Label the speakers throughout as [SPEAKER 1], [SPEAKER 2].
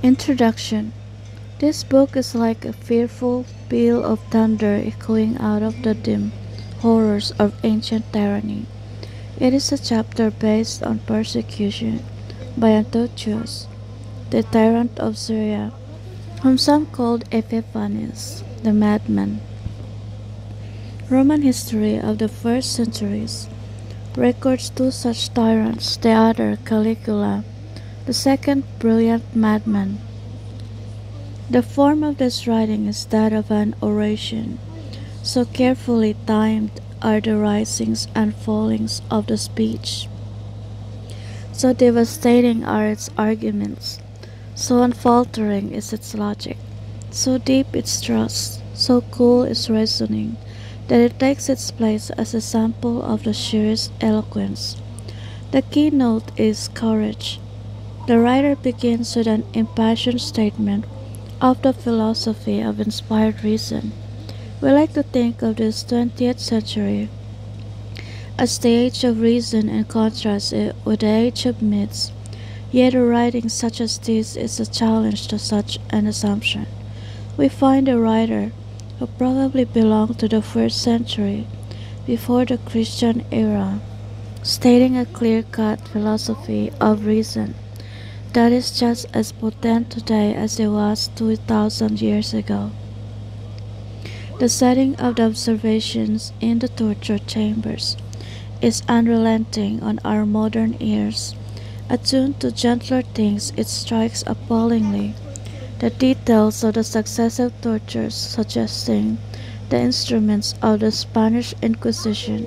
[SPEAKER 1] Introduction This book is like a fearful peal of thunder echoing out of the dim horrors of ancient tyranny. It is a chapter based on persecution by Antiochus, the tyrant of Syria, whom some called Epiphanes, the madman. Roman history of the first centuries records two such tyrants, the other Caligula, the second brilliant madman. The form of this writing is that of an oration, so carefully timed are the risings and fallings of the speech. So devastating are its arguments, so unfaltering is its logic, so deep its trust, so cool its reasoning, that it takes its place as a sample of the sheerest eloquence. The keynote is courage, the writer begins with an impassioned statement of the philosophy of inspired reason. We like to think of this 20th century as the age of reason and contrast it with the age of myths, yet a writing such as this is a challenge to such an assumption. We find a writer who probably belonged to the first century before the Christian era, stating a clear cut philosophy of reason that is just as potent today as it was 2000 years ago. The setting of the observations in the torture chambers is unrelenting on our modern ears. Attuned to gentler things, it strikes appallingly. The details of the successive tortures, suggesting the instruments of the Spanish Inquisition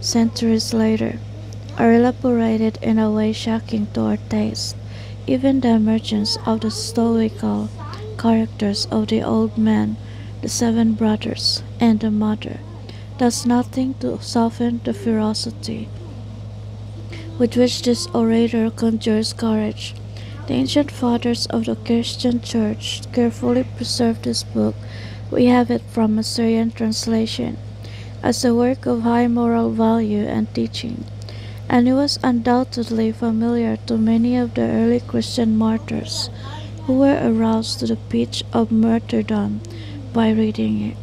[SPEAKER 1] centuries later, are elaborated in a way shocking to our taste. Even the emergence of the stoical characters of the old man, the seven brothers, and the mother does nothing to soften the ferocity with which this orator conjures courage. The ancient fathers of the Christian Church carefully preserved this book. We have it from a Syrian translation as a work of high moral value and teaching and it was undoubtedly familiar to many of the early Christian martyrs who were aroused to the pitch of martyrdom by reading it.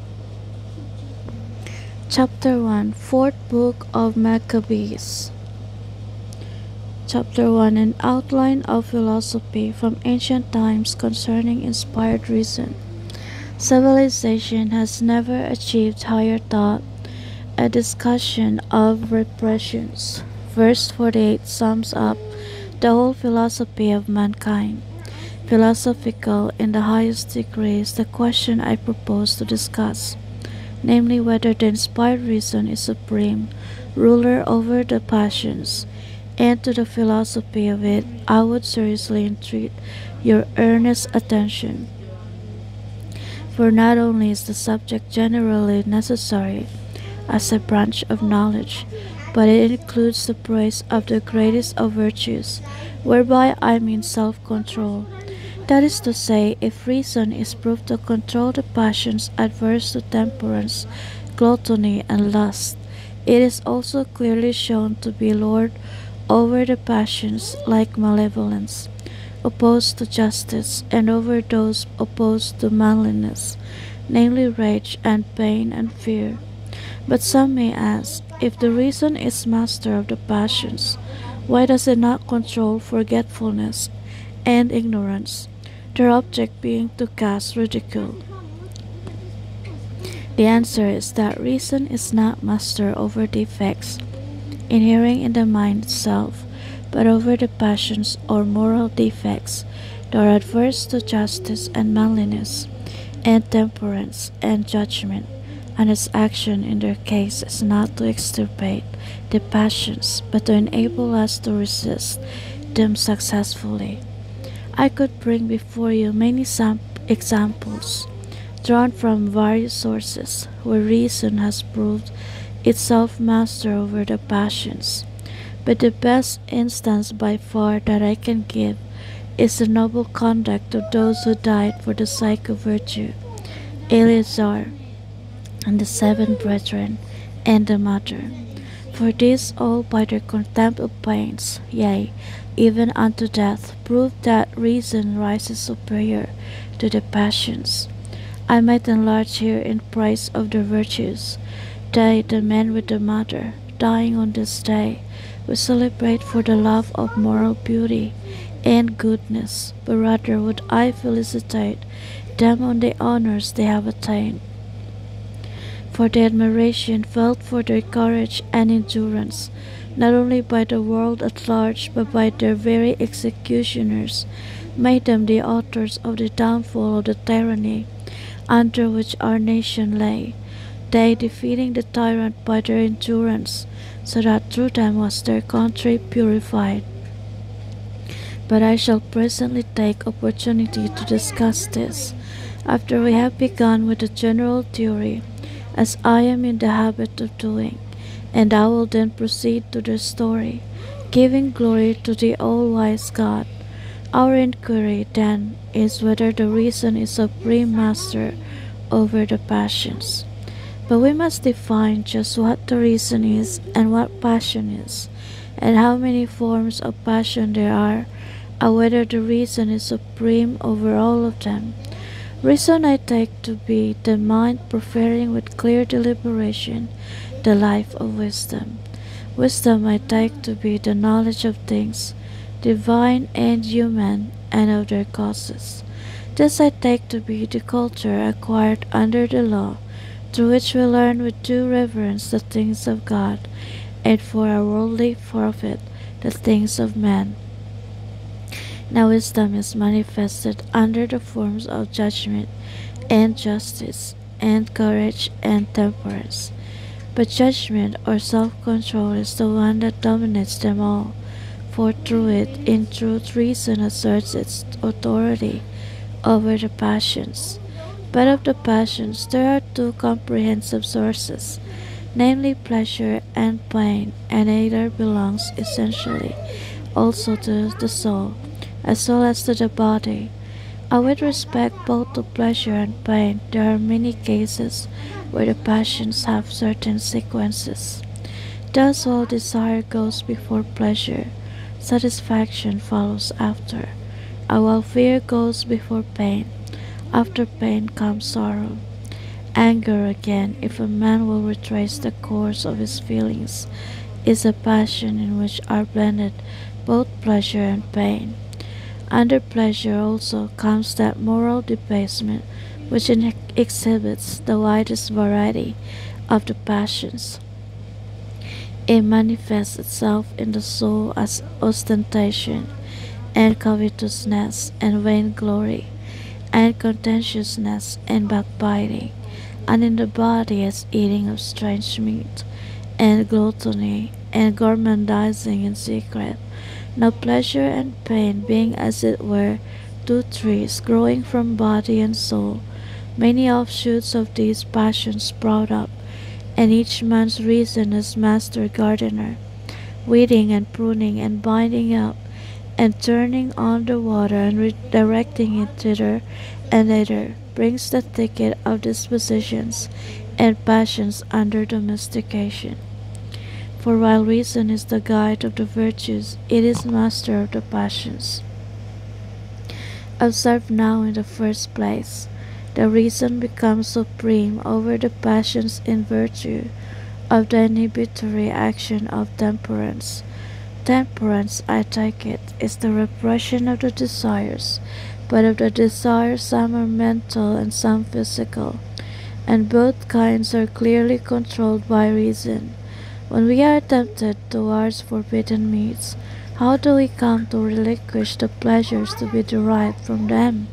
[SPEAKER 1] Chapter 1 Fourth Book of Maccabees Chapter 1 An outline of philosophy from ancient times concerning inspired reason. Civilization has never achieved higher thought, a discussion of repressions verse 48 sums up the whole philosophy of mankind. Philosophical in the highest degree is the question I propose to discuss, namely whether the inspired reason is supreme, ruler over the passions, and to the philosophy of it I would seriously entreat your earnest attention. For not only is the subject generally necessary as a branch of knowledge, but it includes the praise of the greatest of virtues, whereby I mean self control. That is to say, if reason is proved to control the passions adverse to temperance, gluttony, and lust, it is also clearly shown to be Lord over the passions like malevolence, opposed to justice, and over those opposed to manliness, namely rage and pain and fear. But some may ask, if the reason is master of the passions, why does it not control forgetfulness and ignorance, their object being to cast ridicule? The answer is that reason is not master over defects inhering in the mind itself, but over the passions or moral defects that are adverse to justice and manliness, and temperance and judgment and its action in their case is not to extirpate the passions, but to enable us to resist them successfully. I could bring before you many examples drawn from various sources where reason has proved itself master over the passions. But the best instance by far that I can give is the noble conduct of those who died for the sake of virtue. Eleazar, and the seven brethren, and the mother. For this all by their contempt of pains, yea, even unto death, prove that reason rises superior to the passions. I might enlarge here in praise of the virtues. They, the man with the mother, dying on this day, we celebrate for the love of moral beauty and goodness, but rather would I felicitate them on the honors they have attained. For the admiration felt for their courage and endurance, not only by the world at large, but by their very executioners, made them the authors of the downfall of the tyranny under which our nation lay, they defeating the tyrant by their endurance, so that through them was their country purified. But I shall presently take opportunity to discuss this, after we have begun with the general theory, as I am in the habit of doing, and I will then proceed to the story, giving glory to the all-wise God. Our inquiry, then, is whether the reason is supreme master over the passions. But we must define just what the reason is and what passion is, and how many forms of passion there are, and whether the reason is supreme over all of them. Reason I take to be the mind preferring with clear deliberation the life of wisdom. Wisdom I take to be the knowledge of things, divine and human, and of their causes. This I take to be the culture acquired under the law, through which we learn with due reverence the things of God, and for our worldly profit the things of man. Now wisdom is manifested under the forms of judgment and justice and courage and temperance. But judgment or self-control is the one that dominates them all, for through it, in truth, reason asserts its authority over the passions. But of the passions, there are two comprehensive sources, namely pleasure and pain, and either belongs essentially also to the soul as well as to the body. And with respect both to pleasure and pain, there are many cases where the passions have certain sequences. Thus, all desire goes before pleasure, satisfaction follows after, while fear goes before pain, after pain comes sorrow. Anger, again, if a man will retrace the course of his feelings, is a passion in which are blended both pleasure and pain. Under pleasure also comes that moral debasement which exhibits the widest variety of the passions. It manifests itself in the soul as ostentation and covetousness and vainglory and contentiousness and backbiting, and in the body as eating of strange meat and gluttony and gormandizing in secret now pleasure and pain being as it were two trees growing from body and soul, many offshoots of these passions sprout up, and each man's reason is master gardener, weeding and pruning and binding up, and turning on the water and redirecting it thither and thither, brings the thicket of dispositions and passions under domestication. For while reason is the guide of the virtues, it is master of the passions. Observe now in the first place, the reason becomes supreme over the passions in virtue of the inhibitory action of temperance. Temperance, I take it, is the repression of the desires, but of the desires some are mental and some physical, and both kinds are clearly controlled by reason. When we are tempted towards forbidden meats, how do we come to relinquish the pleasures to be derived from them?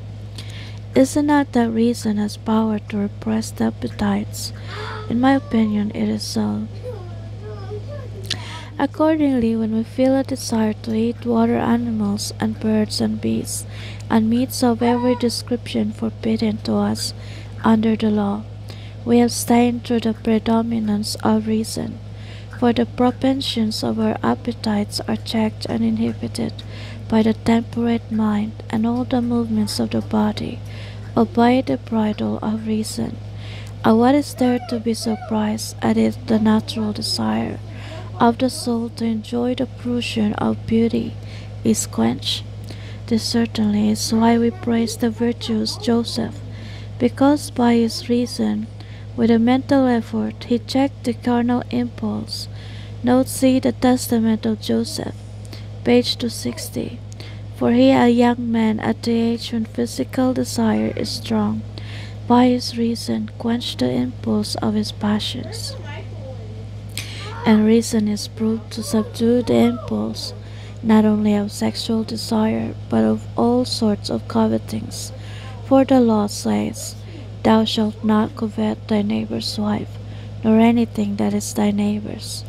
[SPEAKER 1] Is it not that reason has power to repress the appetites? In my opinion, it is so. Accordingly, when we feel a desire to eat water animals and birds and beasts, and meats of every description forbidden to us under the law, we abstain through the predominance of reason for the propensions of our appetites are checked and inhibited by the temperate mind and all the movements of the body obey the bridle of reason. And what is there to be surprised at it the natural desire of the soul to enjoy the fruition of beauty is quenched. This certainly is why we praise the virtuous Joseph, because by his reason, with a mental effort, he checked the carnal impulse. Note C the Testament of Joseph, page 260. For he, a young man at the age when physical desire is strong, by his reason quenched the impulse of his passions. And reason is proved to subdue the impulse not only of sexual desire, but of all sorts of covetings. For the law says, Thou shalt not covet thy neighbor's wife, nor anything that is thy neighbor's.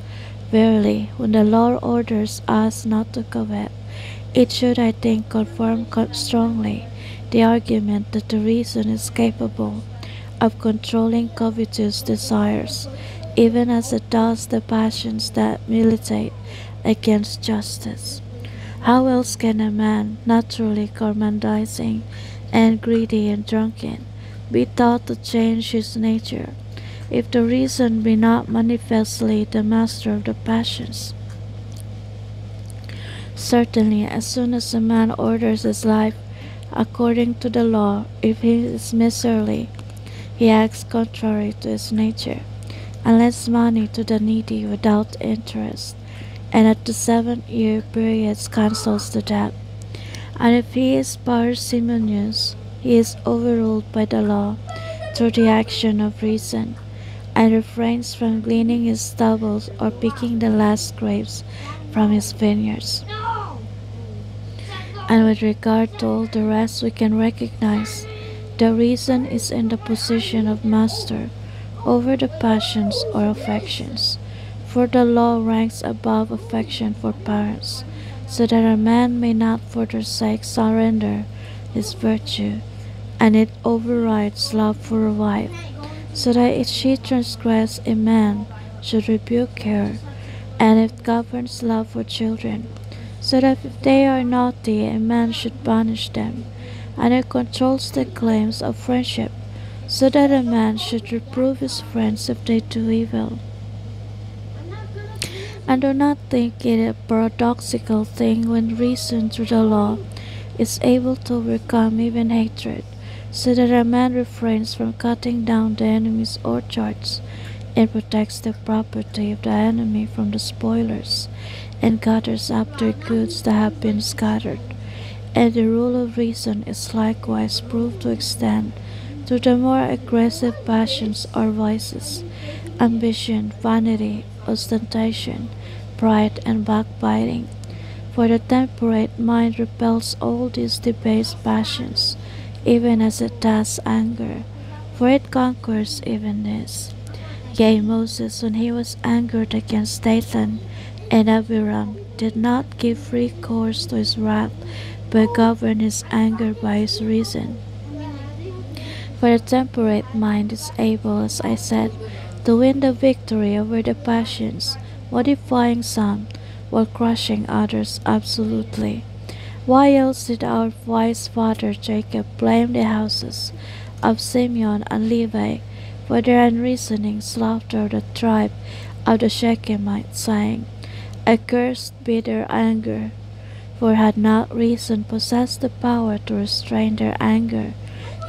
[SPEAKER 1] Verily, when the law orders us not to covet, it should, I think, confirm strongly the argument that the reason is capable of controlling covetous desires, even as it does the passions that militate against justice. How else can a man, naturally gormandizing and greedy and drunken, be taught to change his nature, if the reason be not manifestly the master of the passions? Certainly, as soon as a man orders his life according to the law, if he is miserly, he acts contrary to his nature, and lends money to the needy without interest and at the seventh year period cancels the debt. And if he is parsimonious, he is overruled by the law through the action of reason, and refrains from gleaning his stubbles or picking the last grapes from his vineyards. And with regard to all the rest, we can recognize the reason is in the position of master over the passions or affections. For the law ranks above affection for parents, so that a man may not for their sake surrender his virtue, and it overrides love for a wife, so that if she transgress a man should rebuke her, and it governs love for children, so that if they are naughty a man should punish them, and it controls the claims of friendship, so that a man should reprove his friends if they do evil. And do not think it a paradoxical thing when reason through the law is able to overcome even hatred, so that a man refrains from cutting down the enemy's orchards and protects the property of the enemy from the spoilers and gathers up their goods that have been scattered. And the rule of reason is likewise proved to extend to the more aggressive passions or vices, ambition, vanity, ostentation, pride, and backbiting. For the temperate mind repels all these debased passions, even as it does anger, for it conquers even this. Yea, Moses, when he was angered against Dathan and Abiram, did not give free course to his wrath, but governed his anger by his reason. For the temperate mind is able, as I said, to win the victory over the passions, modifying some while crushing others absolutely. Why else did our wise father Jacob blame the houses of Simeon and Levi for their unreasoning slaughter of the tribe of the Shechemites, saying, Accursed be their anger, for had not reason possessed the power to restrain their anger,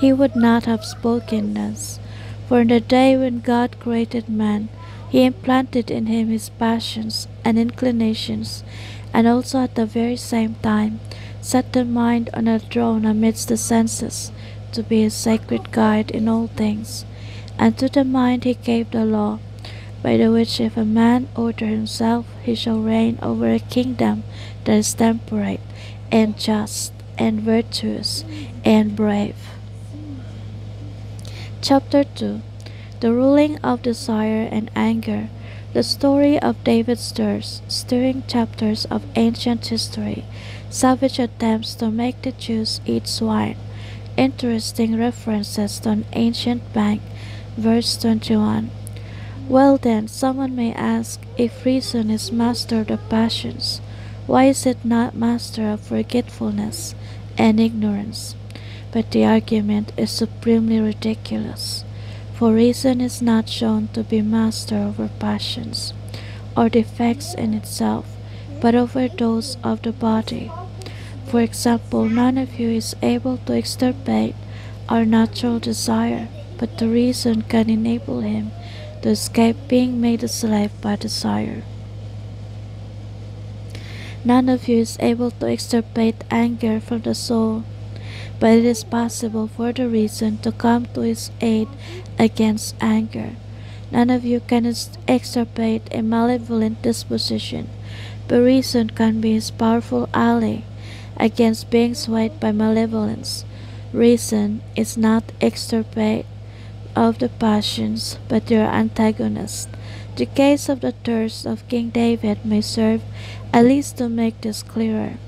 [SPEAKER 1] he would not have spoken thus. For in the day when God created man, he implanted in him his passions and inclinations, and also at the very same time set the mind on a throne amidst the senses, to be a sacred guide in all things. And to the mind he gave the law, by the which if a man order himself, he shall reign over a kingdom that is temperate, and just, and virtuous, and brave. Chapter 2 The Ruling of Desire and Anger The story of David stirs, stirring chapters of ancient history, savage attempts to make the Jews eat swine, interesting references to an ancient bank, verse 21. Well then, someone may ask, if reason is master of the passions, why is it not master of forgetfulness and ignorance? But the argument is supremely ridiculous, for reason is not shown to be master over passions, or defects in itself, but over those of the body. For example, none of you is able to extirpate our natural desire, but the reason can enable him to escape being made a slave by desire. None of you is able to extirpate anger from the soul, but it is possible for the reason to come to his aid against anger. None of you can extirpate a malevolent disposition, but reason can be his powerful ally against being swayed by malevolence. Reason is not extirpate of the passions, but their antagonist. The case of the thirst of King David may serve at least to make this clearer.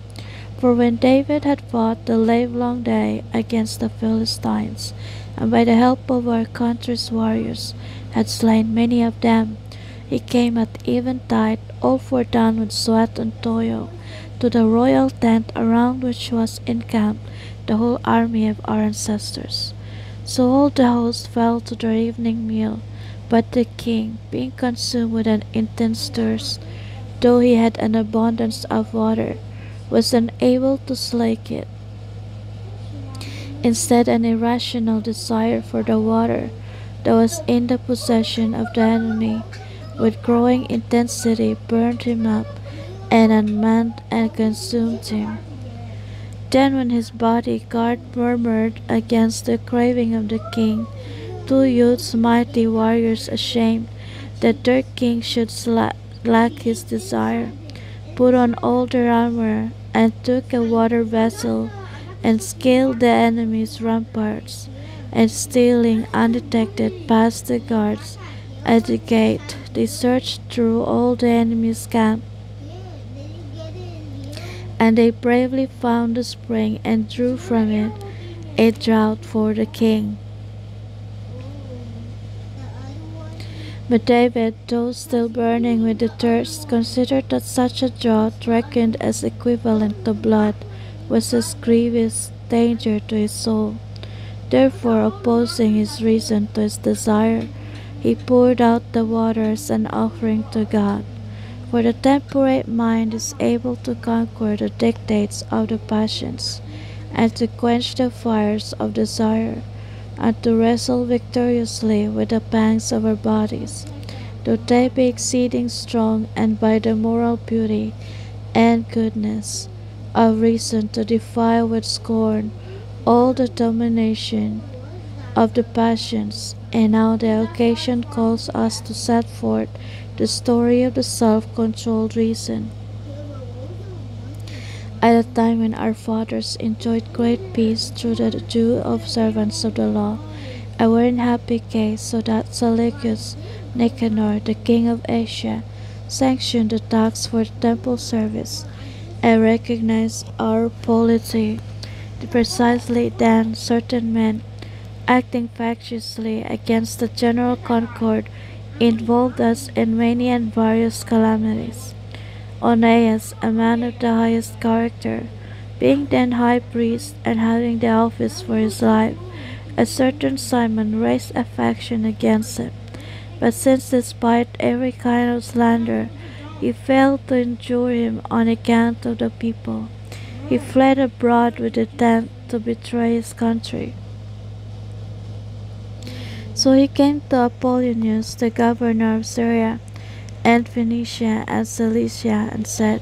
[SPEAKER 1] For when David had fought the livelong day against the Philistines, and by the help of our country's warriors had slain many of them, he came at eventide, all done with sweat and toil, to the royal tent around which was encamped the whole army of our ancestors. So all the host fell to their evening meal, but the king, being consumed with an intense thirst, though he had an abundance of water, was unable to slake it. Instead, an irrational desire for the water that was in the possession of the enemy, with growing intensity, burned him up and unmanned and consumed him. Then, when his bodyguard murmured against the craving of the king, two youths, mighty warriors, ashamed that their king should lack his desire, put on all their armor and took a water vessel and scaled the enemy's ramparts, and stealing undetected past the guards at the gate, they searched through all the enemy's camp. And they bravely found the spring and drew from it a draught for the king. But David, though still burning with the thirst, considered that such a draught, reckoned as equivalent to blood, was a grievous danger to his soul. Therefore, opposing his reason to his desire, he poured out the water as an offering to God. For the temperate mind is able to conquer the dictates of the passions, and to quench the fires of desire, and to wrestle victoriously with the pangs of our bodies, though they be exceeding strong, and by the moral beauty and goodness of reason to defy with scorn all the domination of the passions, and now the occasion calls us to set forth the story of the self-controlled reason. At a time when our fathers enjoyed great peace through the due observance of the law, and were in happy case so that Seleucus Nicanor, the king of Asia, sanctioned the tax for the temple service and recognized our polity. Precisely then, certain men, acting factiously against the general concord, involved us in many and various calamities. Onias, a man of the highest character, being then high priest and having the office for his life, a certain Simon raised a faction against him. But since despite every kind of slander, he failed to endure him on account of the people. He fled abroad with intent to betray his country. So he came to Apollonius, the governor of Syria, and Phoenicia and Cilicia, and said,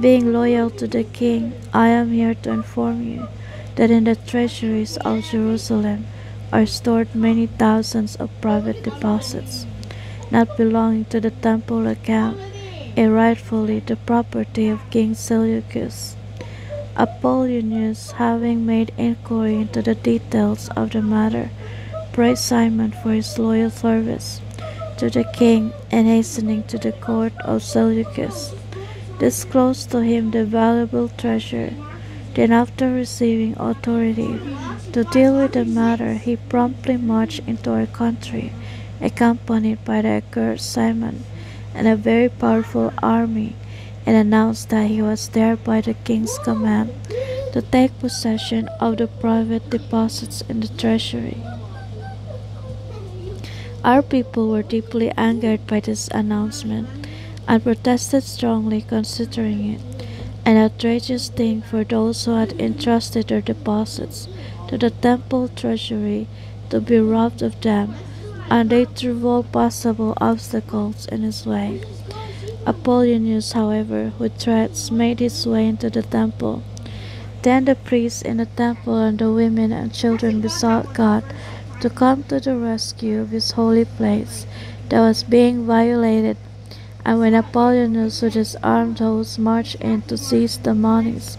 [SPEAKER 1] Being loyal to the king, I am here to inform you that in the treasuries of Jerusalem are stored many thousands of private deposits, not belonging to the temple account, and rightfully the property of King Seleucus. Apollonius, having made inquiry into the details of the matter, praised Simon for his loyal service to the king and hastening to the court of Seleucus, disclosed to him the valuable treasure. Then, after receiving authority to deal with the matter, he promptly marched into our country, accompanied by the accursed Simon and a very powerful army, and announced that he was there by the king's command to take possession of the private deposits in the treasury. Our people were deeply angered by this announcement and protested strongly considering it an outrageous thing for those who had entrusted their deposits to the temple treasury to be robbed of them, and they threw all possible obstacles in his way. Apollonius, however, with threats made his way into the temple. Then the priests in the temple and the women and children besought God to come to the rescue of his holy place that was being violated. And when Apollonius with his armed host marched in to seize the monies,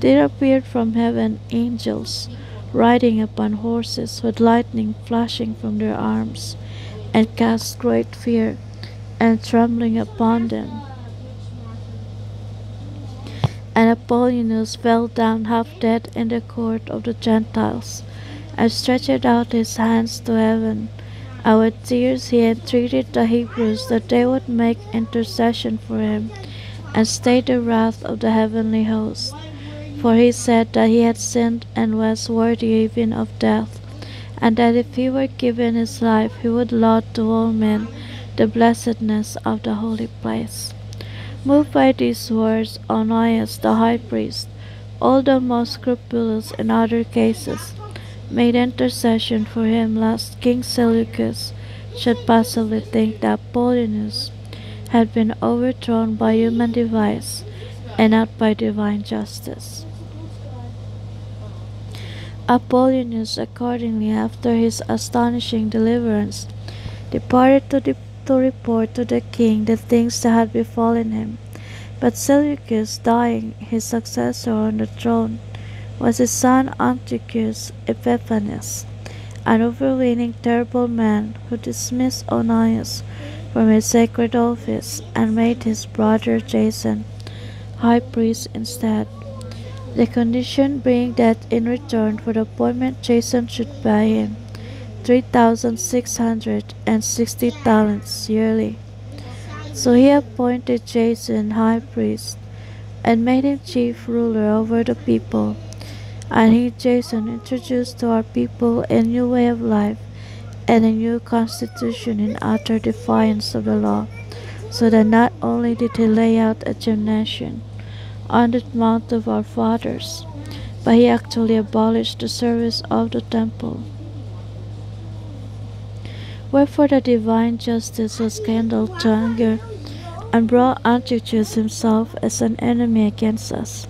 [SPEAKER 1] there appeared from heaven angels riding upon horses with lightning flashing from their arms, and cast great fear and trembling upon them. And Apollonius fell down half dead in the court of the Gentiles, and stretched out his hands to heaven, and with tears he entreated the Hebrews that they would make intercession for him, and stay the wrath of the heavenly host. For he said that he had sinned and was worthy even of death, and that if he were given his life he would laud to all men the blessedness of the holy place. Moved by these words, Onias the high priest, although most scrupulous in other cases, made intercession for him lest King Seleucus should possibly think that Apollonius had been overthrown by human device and not by divine justice. Apollonius accordingly after his astonishing deliverance departed to, de to report to the king the things that had befallen him. But Seleucus dying, his successor on the throne was his son Antiochus Epiphanes, an overweening terrible man who dismissed Onias from his sacred office and made his brother Jason high priest instead. The condition being that in return for the appointment Jason should pay him three thousand six hundred and sixty talents yearly. So he appointed Jason high priest and made him chief ruler over the people. And he, Jason, introduced to our people a new way of life and a new constitution in utter defiance of the law, so that not only did he lay out a gymnasium, on the mount of our fathers, but he actually abolished the service of the temple. Wherefore the divine justice was kindled to anger, and brought Antiochus himself as an enemy against us.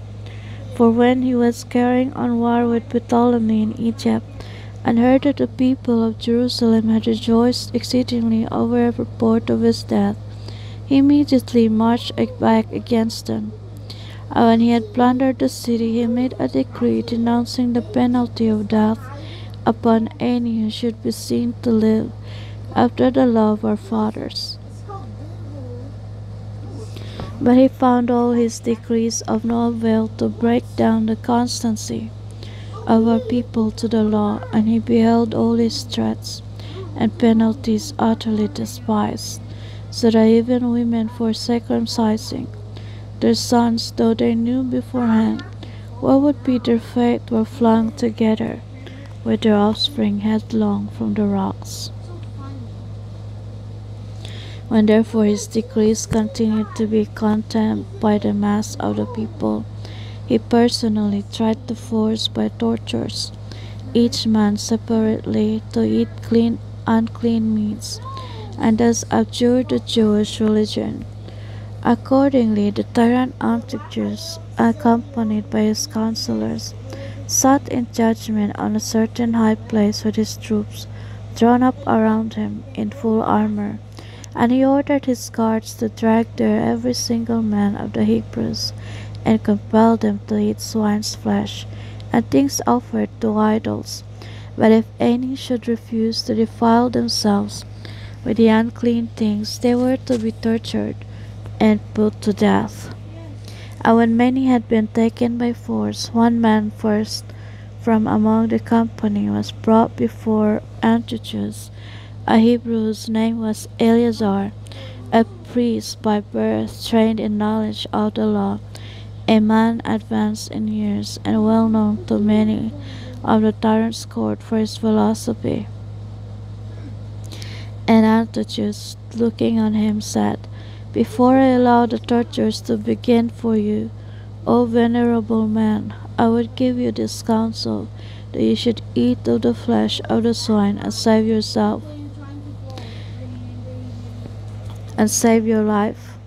[SPEAKER 1] For when he was carrying on war with Ptolemy in Egypt, and heard that the people of Jerusalem had rejoiced exceedingly over a report of his death, he immediately marched back against them and when he had plundered the city, he made a decree denouncing the penalty of death upon any who should be seen to live after the law of our fathers. But he found all his decrees of no avail to break down the constancy of our people to the law, and he beheld all his threats and penalties utterly despised, so that even women for circumcising their sons, though they knew beforehand what would be their fate, were flung together with their offspring headlong from the rocks. When therefore his decrees continued to be contemned by the mass of the people, he personally tried to force by tortures each man separately to eat clean unclean meats, and thus abjure the Jewish religion. Accordingly, the tyrant Antiochus, accompanied by his counselors, sat in judgment on a certain high place with his troops drawn up around him in full armor, and he ordered his guards to drag there every single man of the Hebrews, and compel them to eat swine's flesh and things offered to idols. But if any should refuse to defile themselves with the unclean things, they were to be tortured and put to death. And when many had been taken by force, one man first from among the company was brought before Antiochus, a Hebrew whose name was Eleazar, a priest by birth, trained in knowledge of the law, a man advanced in years and well known to many of the tyrant's court for his philosophy. And Antiochus, looking on him, said, before I allow the tortures to begin for you, O venerable man, I would give you this counsel, that you should eat of the flesh of the swine and save yourself and save your life.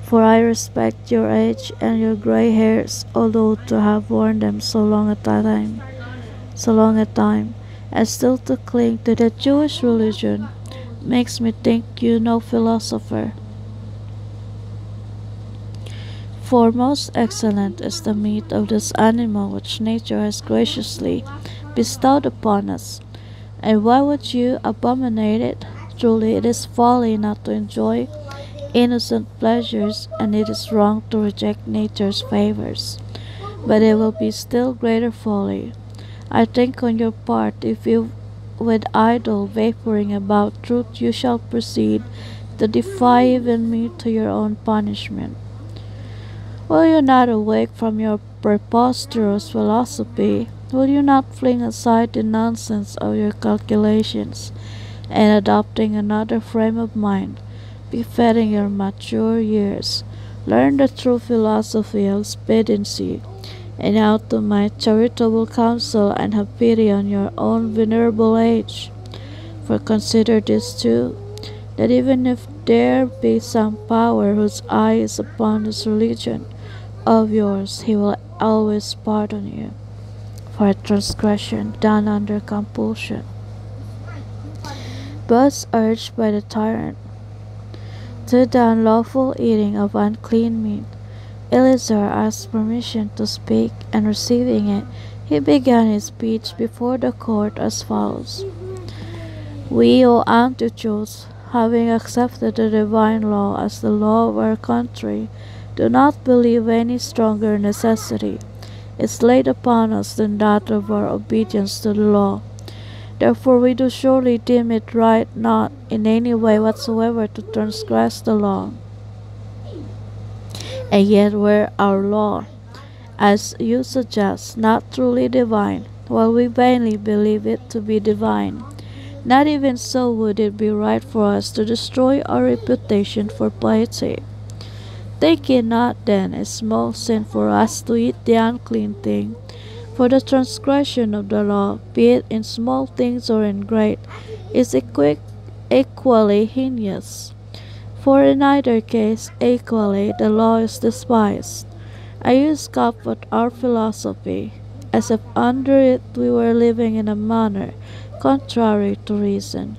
[SPEAKER 1] For I respect your age and your gray hairs, although to have worn them so long a time, so long a time, and still to cling to the Jewish religion makes me think you no philosopher. For most excellent is the meat of this animal which nature has graciously bestowed upon us. And why would you abominate it? Truly, it is folly not to enjoy innocent pleasures, and it is wrong to reject nature's favors. But it will be still greater folly, I think, on your part, if you, with idle vaporing about truth, you shall proceed to defy even me to your own punishment. Will you not awake from your preposterous philosophy? Will you not fling aside the nonsense of your calculations, and adopting another frame of mind, befitting your mature years, learn the true philosophy of expediency, and out to my charitable counsel, and have pity on your own venerable age? For consider this too, that even if there be some power whose eye is upon this religion, of yours, he will always pardon you for a transgression done under compulsion. Thus urged by the tyrant to the unlawful eating of unclean meat, Eleazar asked permission to speak, and receiving it, he began his speech before the court as follows. We, O Antiochus, having accepted the divine law as the law of our country, do not believe any stronger necessity is laid upon us than that of our obedience to the law. Therefore we do surely deem it right not in any way whatsoever to transgress the law. And yet were our law, as you suggest, not truly divine, while we vainly believe it to be divine, not even so would it be right for us to destroy our reputation for piety. Think it not then a small sin for us to eat the unclean thing. For the transgression of the law, be it in small things or in great, is equi equally heinous. For in either case, equally, the law is despised. I use scoff at our philosophy, as if under it we were living in a manner contrary to reason.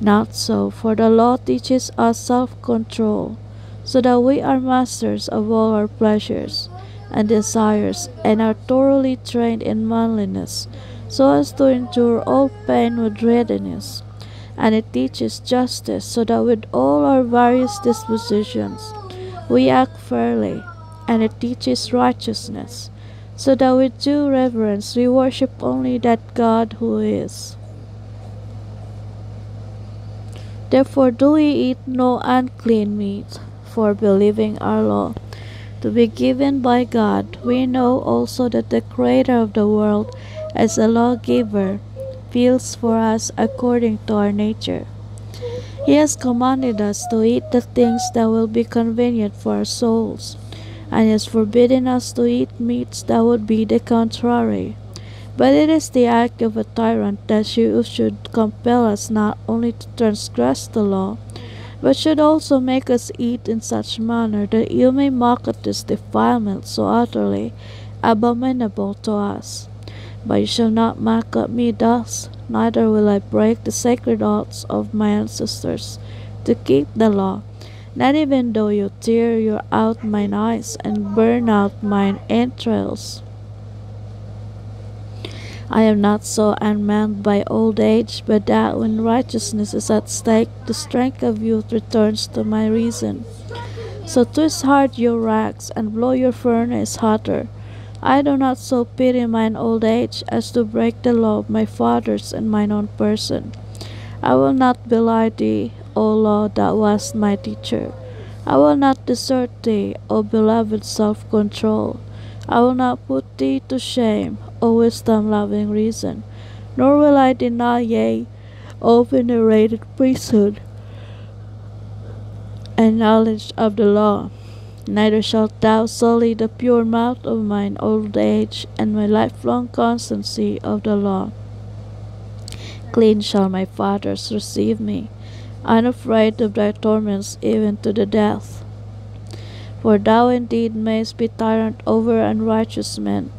[SPEAKER 1] Not so, for the law teaches us self-control so that we are masters of all our pleasures and desires and are thoroughly trained in manliness so as to endure all pain with readiness. And it teaches justice so that with all our various dispositions we act fairly, and it teaches righteousness so that with due reverence we worship only that God who is. Therefore do we eat no unclean meat for believing our law to be given by God, we know also that the Creator of the world, as a lawgiver, feels for us according to our nature. He has commanded us to eat the things that will be convenient for our souls, and has forbidden us to eat meats that would be the contrary. But it is the act of a tyrant that should compel us not only to transgress the law, but should also make us eat in such manner that you may mock at this defilement so utterly abominable to us. But you shall not mock at me thus, neither will I break the sacred oaths of my ancestors to keep the law, not even though you tear your out mine eyes and burn out mine entrails. I am not so unmanned by old age, but that when righteousness is at stake, the strength of youth returns to my reason. So twist hard your rags, and blow your furnace hotter. I do not so pity mine old age as to break the law of my fathers and mine own person. I will not belie thee, O law that was my teacher. I will not desert thee, O beloved self-control. I will not put thee to shame, O wisdom loving reason, nor will I deny, yea, O venerated priesthood and knowledge of the law. Neither shalt thou sully the pure mouth of mine old age, and my lifelong constancy of the law. Clean shall my fathers receive me, unafraid of thy torments even to the death. For thou indeed mayst be tyrant over unrighteous men,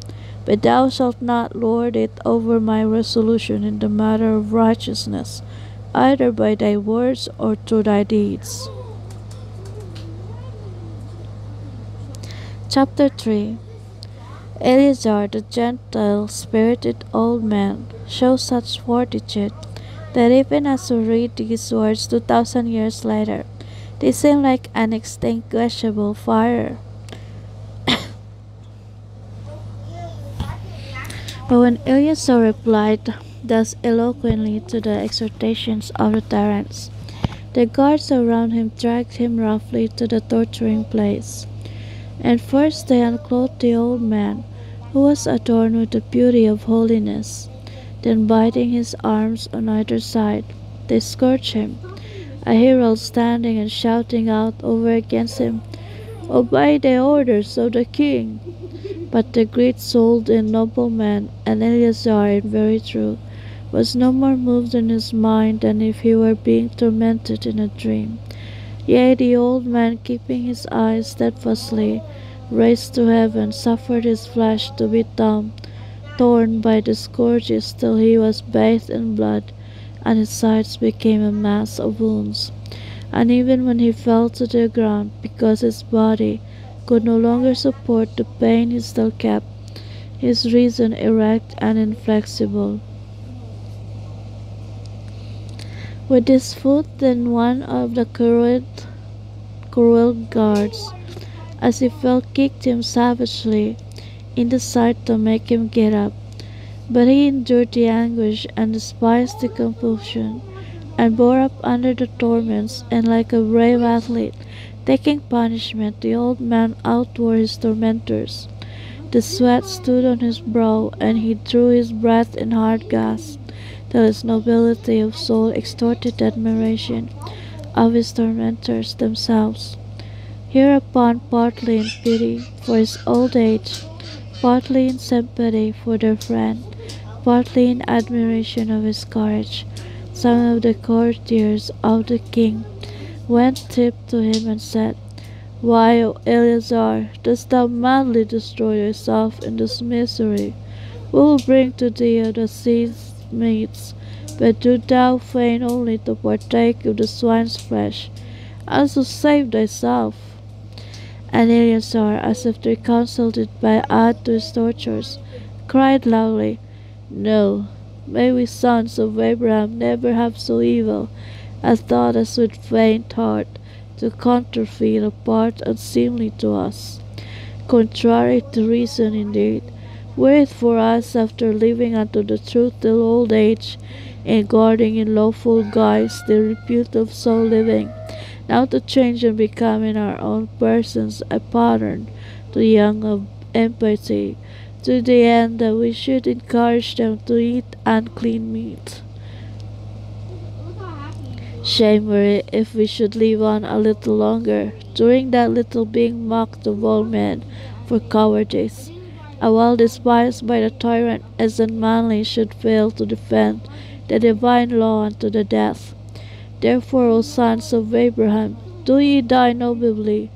[SPEAKER 1] but thou shalt not lord it over my resolution in the matter of righteousness, either by thy words or through thy deeds. Chapter 3 Eleazar the gentle spirited old man shows such fortitude that even as we read these words 2000 years later, they seem like an extinguishable fire. But when Eleazar replied thus eloquently to the exhortations of the tyrants, the guards around him dragged him roughly to the torturing place. And first they unclothed the old man, who was adorned with the beauty of holiness. Then biting his arms on either side, they scourged him, a herald standing and shouting out over against him, Obey the orders of the king! But the great souled and noble man, and Eleazar in very truth, was no more moved in his mind than if he were being tormented in a dream. Yea, the old man, keeping his eyes steadfastly raised to heaven, suffered his flesh to be dumb, torn by the scourges till he was bathed in blood, and his sides became a mass of wounds. And even when he fell to the ground, because his body could no longer support the pain he still kept, his reason erect and inflexible. With his foot then one of the cruel, cruel guards, as he fell kicked him savagely in the side to make him get up. But he endured the anguish and despised the compulsion, and bore up under the torments, and like a brave athlete, taking punishment, the old man outwore his tormentors. The sweat stood on his brow, and he drew his breath in hard gasps till his nobility of soul extorted admiration of his tormentors themselves. Hereupon, partly in pity for his old age, partly in sympathy for their friend, partly in admiration of his courage, some of the courtiers of the king went tip to him and said, Why, O Eleazar, dost thou madly destroy yourself in this misery? We will bring to thee the sea's meats, but do thou feign only to partake of the swine's flesh, and so save thyself. And Eleazar, as if reconciled by add to his tortures, cried loudly, No, may we sons of Abraham never have so evil as with faint heart to counterfeit a part unseemly to us. Contrary to reason indeed, were it for us after living unto the truth till old age, and guarding in lawful guise the repute of so living, now to change and become in our own persons a pattern to the young of empathy, to the end that we should encourage them to eat unclean meat. Shame were it if we should live on a little longer, during that little being mocked of all men for cowardice a while despised by the tyrant as unmanly should fail to defend the divine law unto the death. Therefore, O sons of Abraham, do ye die nobly,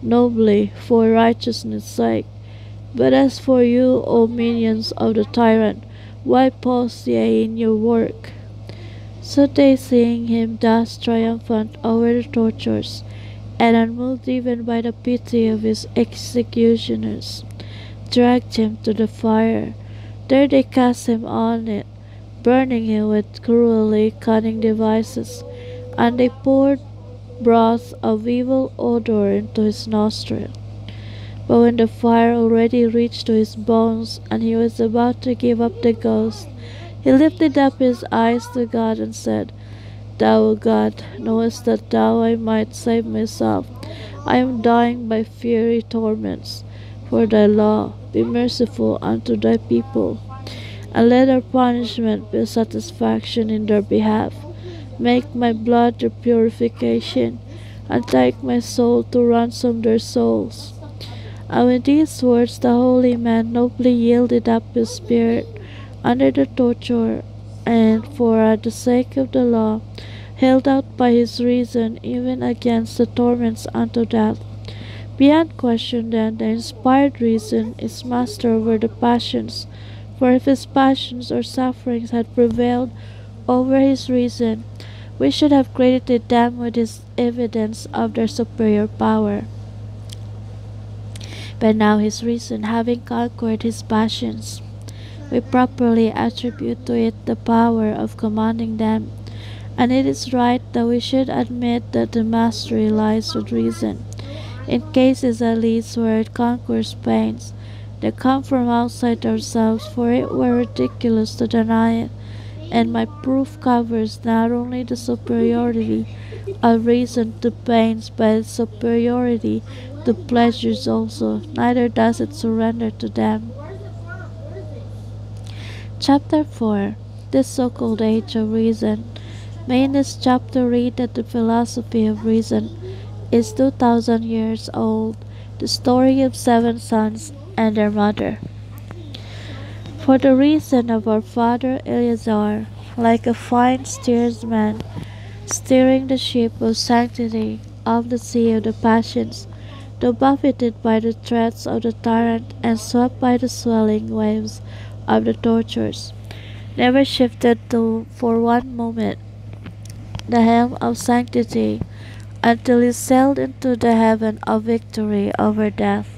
[SPEAKER 1] nobly for righteousness' sake. But as for you, O minions of the tyrant, why pause ye in your work? So they, seeing him thus triumphant over the tortures, and unmoved even by the pity of his executioners, dragged him to the fire. There they cast him on it, burning him with cruelly cunning devices, and they poured broth of evil odor into his nostril. But when the fire already reached to his bones, and he was about to give up the ghost, he lifted up his eyes to God and said, Thou, O God, knowest that thou I might save myself. I am dying by fiery torments for thy law. Be merciful unto thy people, and let our punishment be satisfaction in their behalf. Make my blood their purification, and take my soul to ransom their souls. And with these words the holy man nobly yielded up his spirit under the torture, and for the sake of the law, held out by his reason even against the torments unto death. Beyond question, then, the inspired reason is master over the passions, for if his passions or sufferings had prevailed over his reason, we should have credited them with this evidence of their superior power. But now his reason having conquered his passions, we properly attribute to it the power of commanding them, and it is right that we should admit that the mastery lies with reason. In cases at least where it conquers pains that come from outside ourselves, for it were ridiculous to deny it, and my proof covers not only the superiority of reason to pains, but its superiority to pleasures also, neither does it surrender to them. Chapter 4 This so called Age of Reason. May in this chapter read that the philosophy of reason is 2000 years old, the story of seven sons and their mother. For the reason of our father Eleazar, like a fine steersman, steering the ship of sanctity of the sea of the passions, though buffeted by the threats of the tyrant and swept by the swelling waves of the tortures, never shifted to for one moment the helm of sanctity until he sailed into the heaven of victory over death.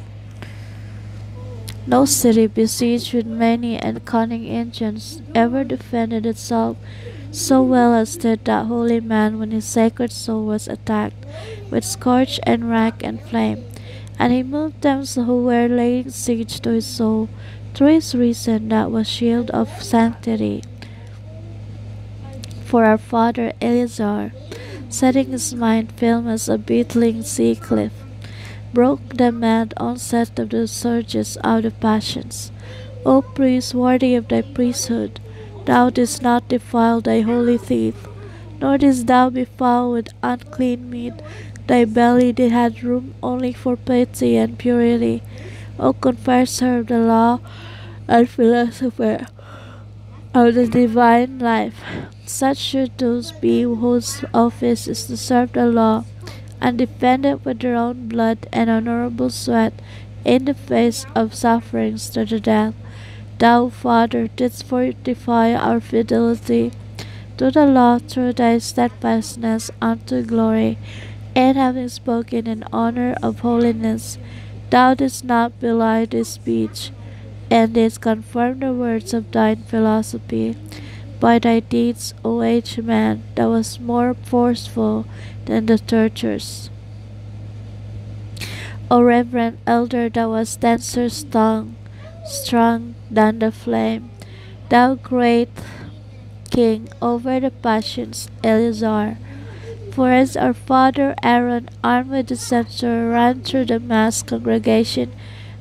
[SPEAKER 1] No city besieged with many and cunning engines ever defended itself so well as did that holy man when his sacred soul was attacked with scourge and rack and flame, and he moved them who were laying siege to his soul his reason that was shield of sanctity. For our father Eleazar, setting his mind firm as a beetling sea cliff, broke the mad onset of the surges out of the passions. O priest worthy of thy priesthood, thou didst not defile thy holy teeth, nor didst thou be foul with unclean meat. Thy belly did had room only for piety and purity. O confessor of the law and philosopher of the divine life. Such should those be whose office is to serve the law and defend it with their own blood and honorable sweat in the face of sufferings to the death. Thou, Father, didst fortify our fidelity to the law through thy steadfastness unto glory, and having spoken in honor of holiness, thou didst not belie this speech and didst confirm the words of thine philosophy by thy deeds, O aged man, that was more forceful than the tortures. O reverend elder that was denser stung, strong than the flame, thou great king over the passions, Eleazar. For as our father Aaron, armed with the censer, ran through the mass congregation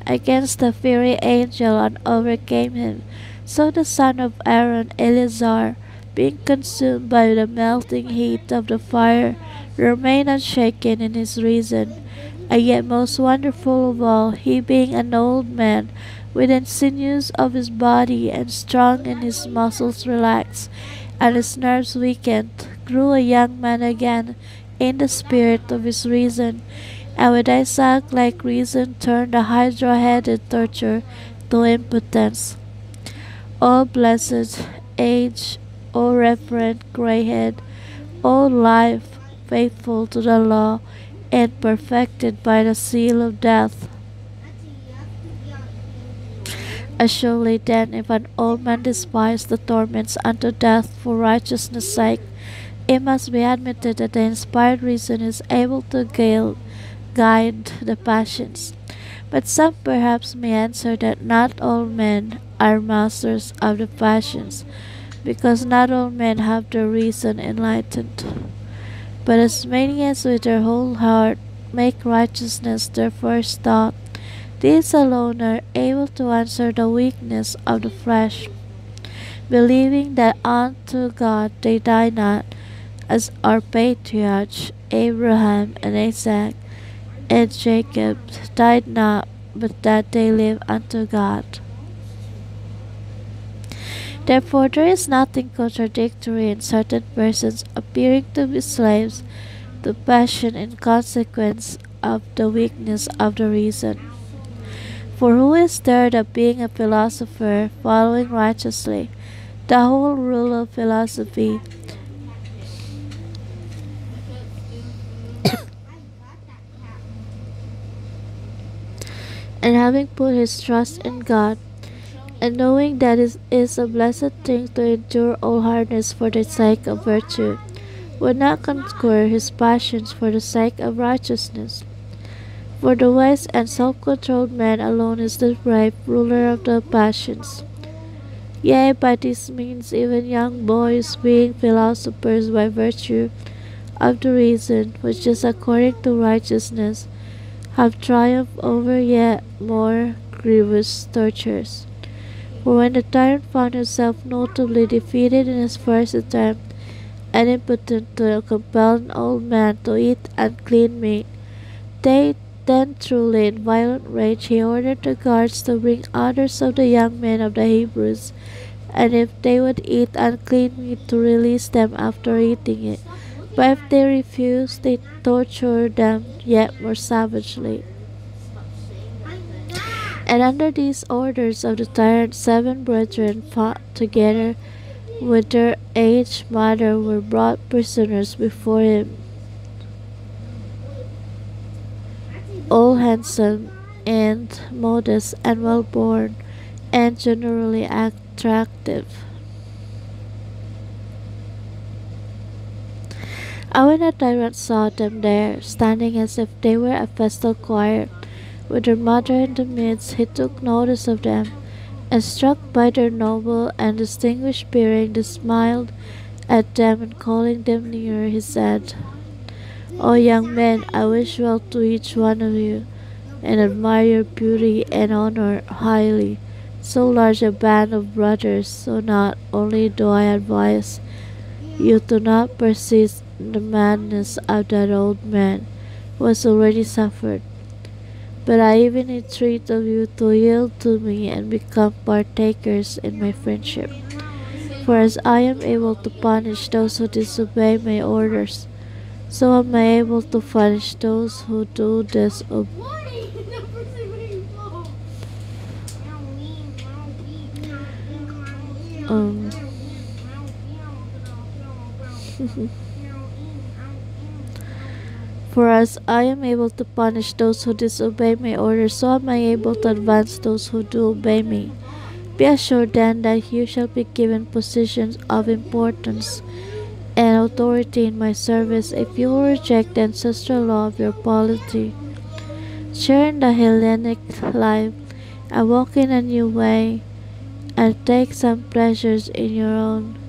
[SPEAKER 1] against the fiery angel and overcame him. So the son of Aaron, Eleazar, being consumed by the melting heat of the fire, remained unshaken in his reason. And yet most wonderful of all, he being an old man, with the sinews of his body and strong and his muscles relaxed, and his nerves weakened, grew a young man again in the spirit of his reason and with Isaac like reason turned the hydra headed torture to impotence. O blessed age, O reverent grey head, O life faithful to the law and perfected by the seal of death. Surely then, if an old man despise the torments unto death for righteousness' sake, it must be admitted that the inspired reason is able to guide the passions. But some perhaps may answer that not all men are masters of the passions, because not all men have their reason enlightened. But as many as with their whole heart make righteousness their first thought, these alone are able to answer the weakness of the flesh, believing that unto God they die not, as our patriarchs Abraham and Isaac and Jacob died not, but that they live unto God. Therefore, there is nothing contradictory in certain persons appearing to be slaves to passion in consequence of the weakness of the reason. For who is there that being a philosopher, following righteously the whole rule of philosophy, and having put his trust in God, and knowing that it is a blessed thing to endure all hardness for the sake of virtue, would not conquer his passions for the sake of righteousness. For the wise and self-controlled man alone is the brave ruler of the passions. Yea, by this means even young boys, being philosophers by virtue of the reason which is according to righteousness, have triumphed over yet more grievous tortures. For when the tyrant found himself notably defeated in his first attempt, and impotent to compel an old man to eat unclean meat, they then truly in violent rage he ordered the guards to bring others of the young men of the Hebrews, and if they would eat unclean meat to release them after eating it. But if they refused, they tortured them yet more savagely. And under these orders of the tyrant, seven brethren fought together with their aged mother were brought prisoners before him. All handsome and modest and well born and generally attractive. And when the tyrant saw them there, standing as if they were a festal choir, with their mother in the midst, he took notice of them, and struck by their noble and distinguished bearing, he smiled at them, and calling them nearer, he said, O young men, I wish well to each one of you, and admire your beauty and honor highly. So large a band of brothers, so not only do I advise you do not persist in the madness of that old man who has already suffered, but I even entreat of you to yield to me and become partakers in my friendship. For as I am able to punish those who disobey my orders, so am I able to punish those who do disobey. Um, For as I am able to punish those who disobey my orders, so am I able to advance those who do obey me. Be assured then that you shall be given positions of importance and authority in my service if you will reject the ancestral law of your polity. Share in the Hellenic life and walk in a new way and take some pleasures in your own.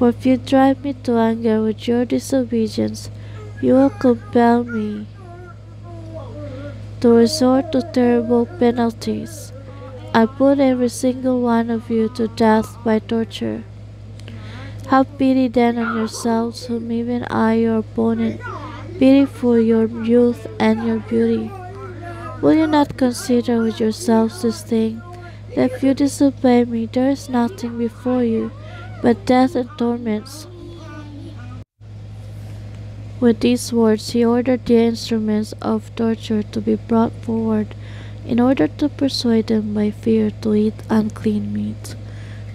[SPEAKER 1] For if you drive me to anger with your disobedience, you will compel me to resort to terrible penalties. I put every single one of you to death by torture. Have pity then on yourselves, whom even I, your opponent, pity for your youth and your beauty. Will you not consider with yourselves this thing, that if you disobey me, there is nothing before you but death and torments? With these words, he ordered the instruments of torture to be brought forward in order to persuade them by fear to eat unclean meat.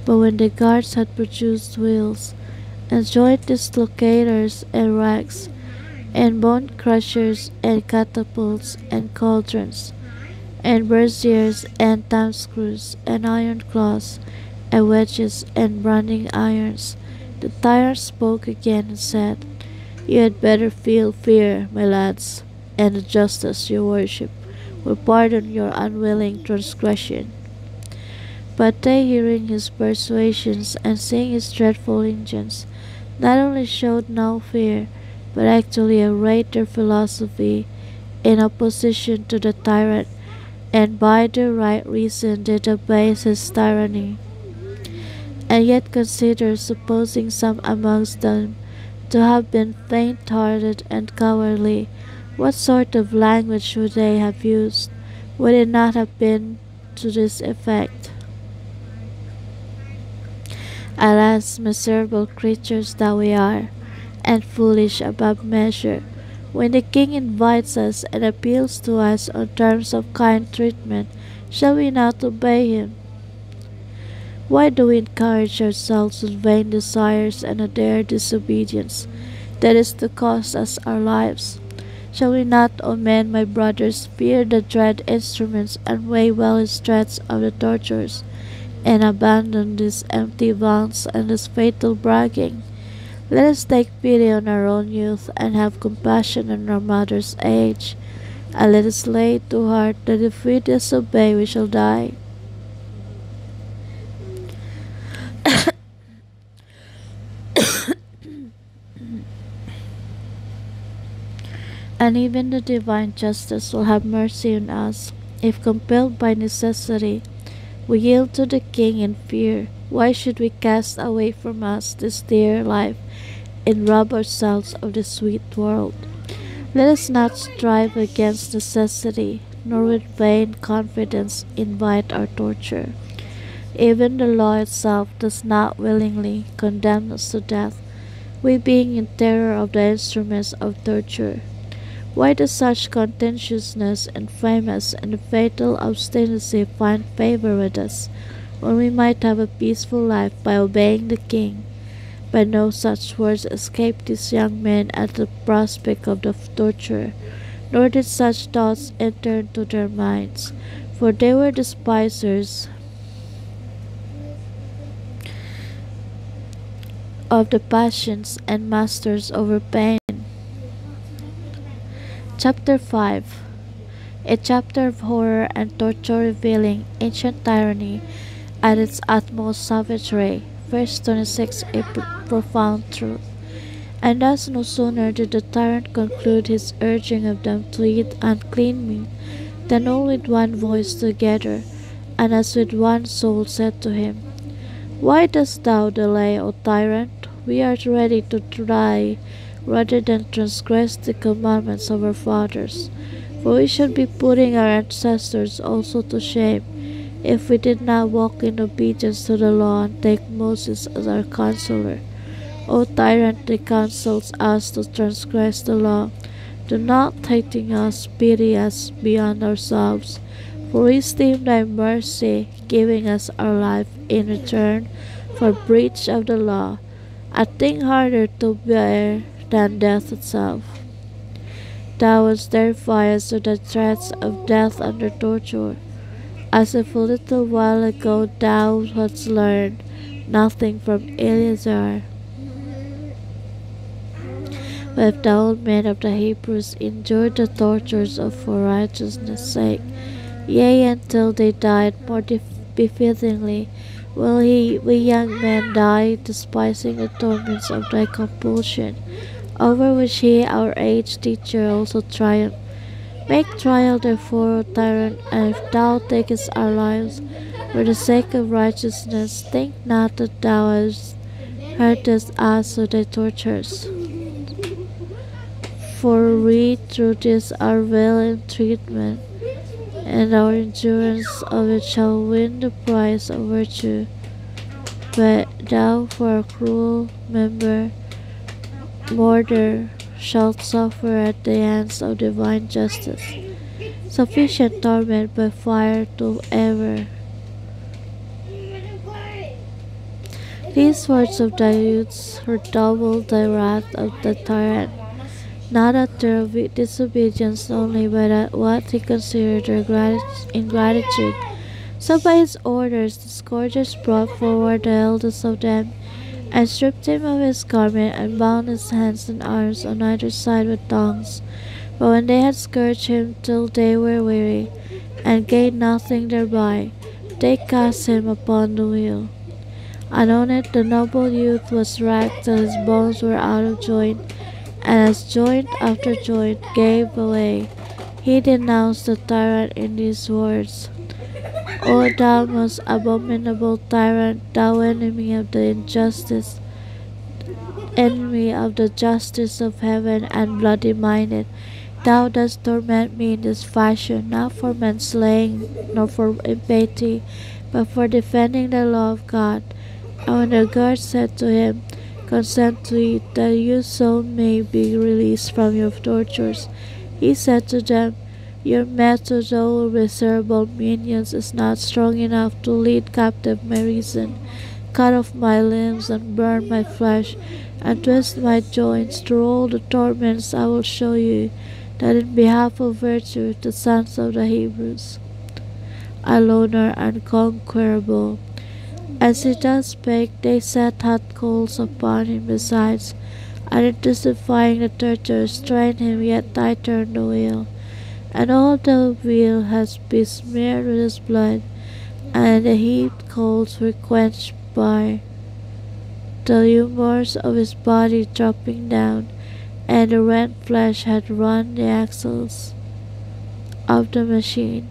[SPEAKER 1] But when the guards had produced wheels, and joint dislocators and racks, and bone crushers and catapults and cauldrons, and braziers and thumbscrews and iron claws and wedges and branding irons, the tyrant spoke again and said, you had better feel fear, my lads, and the justice, your worship, will pardon your unwilling transgression. But they, hearing his persuasions and seeing his dreadful engines, not only showed no fear, but actually arrayed their philosophy in opposition to the tyrant, and by their right reason did abase his tyranny. And yet consider, supposing some amongst them to have been faint hearted and cowardly, what sort of language would they have used? Would it not have been to this effect? Alas, miserable creatures that we are, and foolish above measure, when the king invites us and appeals to us on terms of kind treatment, shall we not obey him? Why do we encourage ourselves with vain desires and dare disobedience that is to cost us our lives? Shall we not, O men, my brothers, fear the dread instruments and weigh well his threats of the tortures, and abandon these empty vaunts and this fatal bragging? Let us take pity on our own youth and have compassion on our mother's age, and let us lay to heart that if we disobey we shall die. And even the divine justice will have mercy on us. If compelled by necessity, we yield to the king in fear. Why should we cast away from us this dear life and rob ourselves of the sweet world? Let us not strive against necessity, nor with vain confidence invite our torture. Even the law itself does not willingly condemn us to death, we being in terror of the instruments of torture. Why does such contentiousness and famous and fatal obstinacy find favor with us, when we might have a peaceful life by obeying the king? But no such words escaped these young men at the prospect of the torture, nor did such thoughts enter into their minds, for they were despisers of the passions and masters over pain. Chapter 5 A chapter of horror and torture revealing ancient tyranny at its utmost savagery. Verse 26 A profound truth. And thus no sooner did the tyrant conclude his urging of them to eat unclean meat, than all with one voice together, and as with one soul said to him, Why dost thou delay, O tyrant? We are ready to die rather than transgress the commandments of our fathers. For we should be putting our ancestors also to shame if we did not walk in obedience to the law and take Moses as our counselor. O tyrant that counsels us to transgress the law, do not hating us pity us beyond ourselves, for we esteem thy mercy, giving us our life in return for breach of the law, a thing harder to bear than death itself. Thou wast terrified to the threats of death under torture, as if a little while ago thou hadst learned nothing from Eleazar. But if the old men of the Hebrews endured the tortures of for righteousness' sake, yea, until they died more befittingly, will he, we young men die, despising the torments of thy compulsion, over which he, our aged teacher, also triumphed. Make trial therefore, tyrant, and if thou takest our lives for the sake of righteousness, think not that thou hast hurtest us with thy tortures. For we through this our valiant treatment and our endurance of it shall win the prize of virtue. But thou for a cruel member murder shall suffer at the hands of divine justice. Sufficient torment by fire to ever. These words of thy youths redoubled the wrath of the tyrant, not at their disobedience only, but at what he considered their ingratitude. So by his orders the scourgers brought forward the eldest of them, and stripped him of his garment, and bound his hands and arms on either side with thongs. But when they had scourged him till they were weary, and gained nothing thereby, they cast him upon the wheel. And on it the noble youth was racked till his bones were out of joint, and as joint after joint gave away, he denounced the tyrant in these words. O thou most abominable tyrant, thou enemy of the injustice, enemy of the justice of heaven and bloody minded. Thou dost torment me in this fashion, not for manslaying, nor for impiety, but for defending the law of God. And when the guards said to him, Consent to it, that you so may be released from your tortures, he said to them, Your method, though miserable minions, is not strong enough to lead captive my reason. Cut off my limbs and burn my flesh, and twist my joints through all the torments I will show you, that in behalf of virtue the sons of the Hebrews alone are unconquerable. As he thus spake, they set hot coals upon him besides, and intensifying the torture, strained him yet tighter in the wheel. And all the wheel has been smeared with his blood, and the heat coals were quenched by the humors of his body dropping down, and the rent flesh had run the axles of the machine.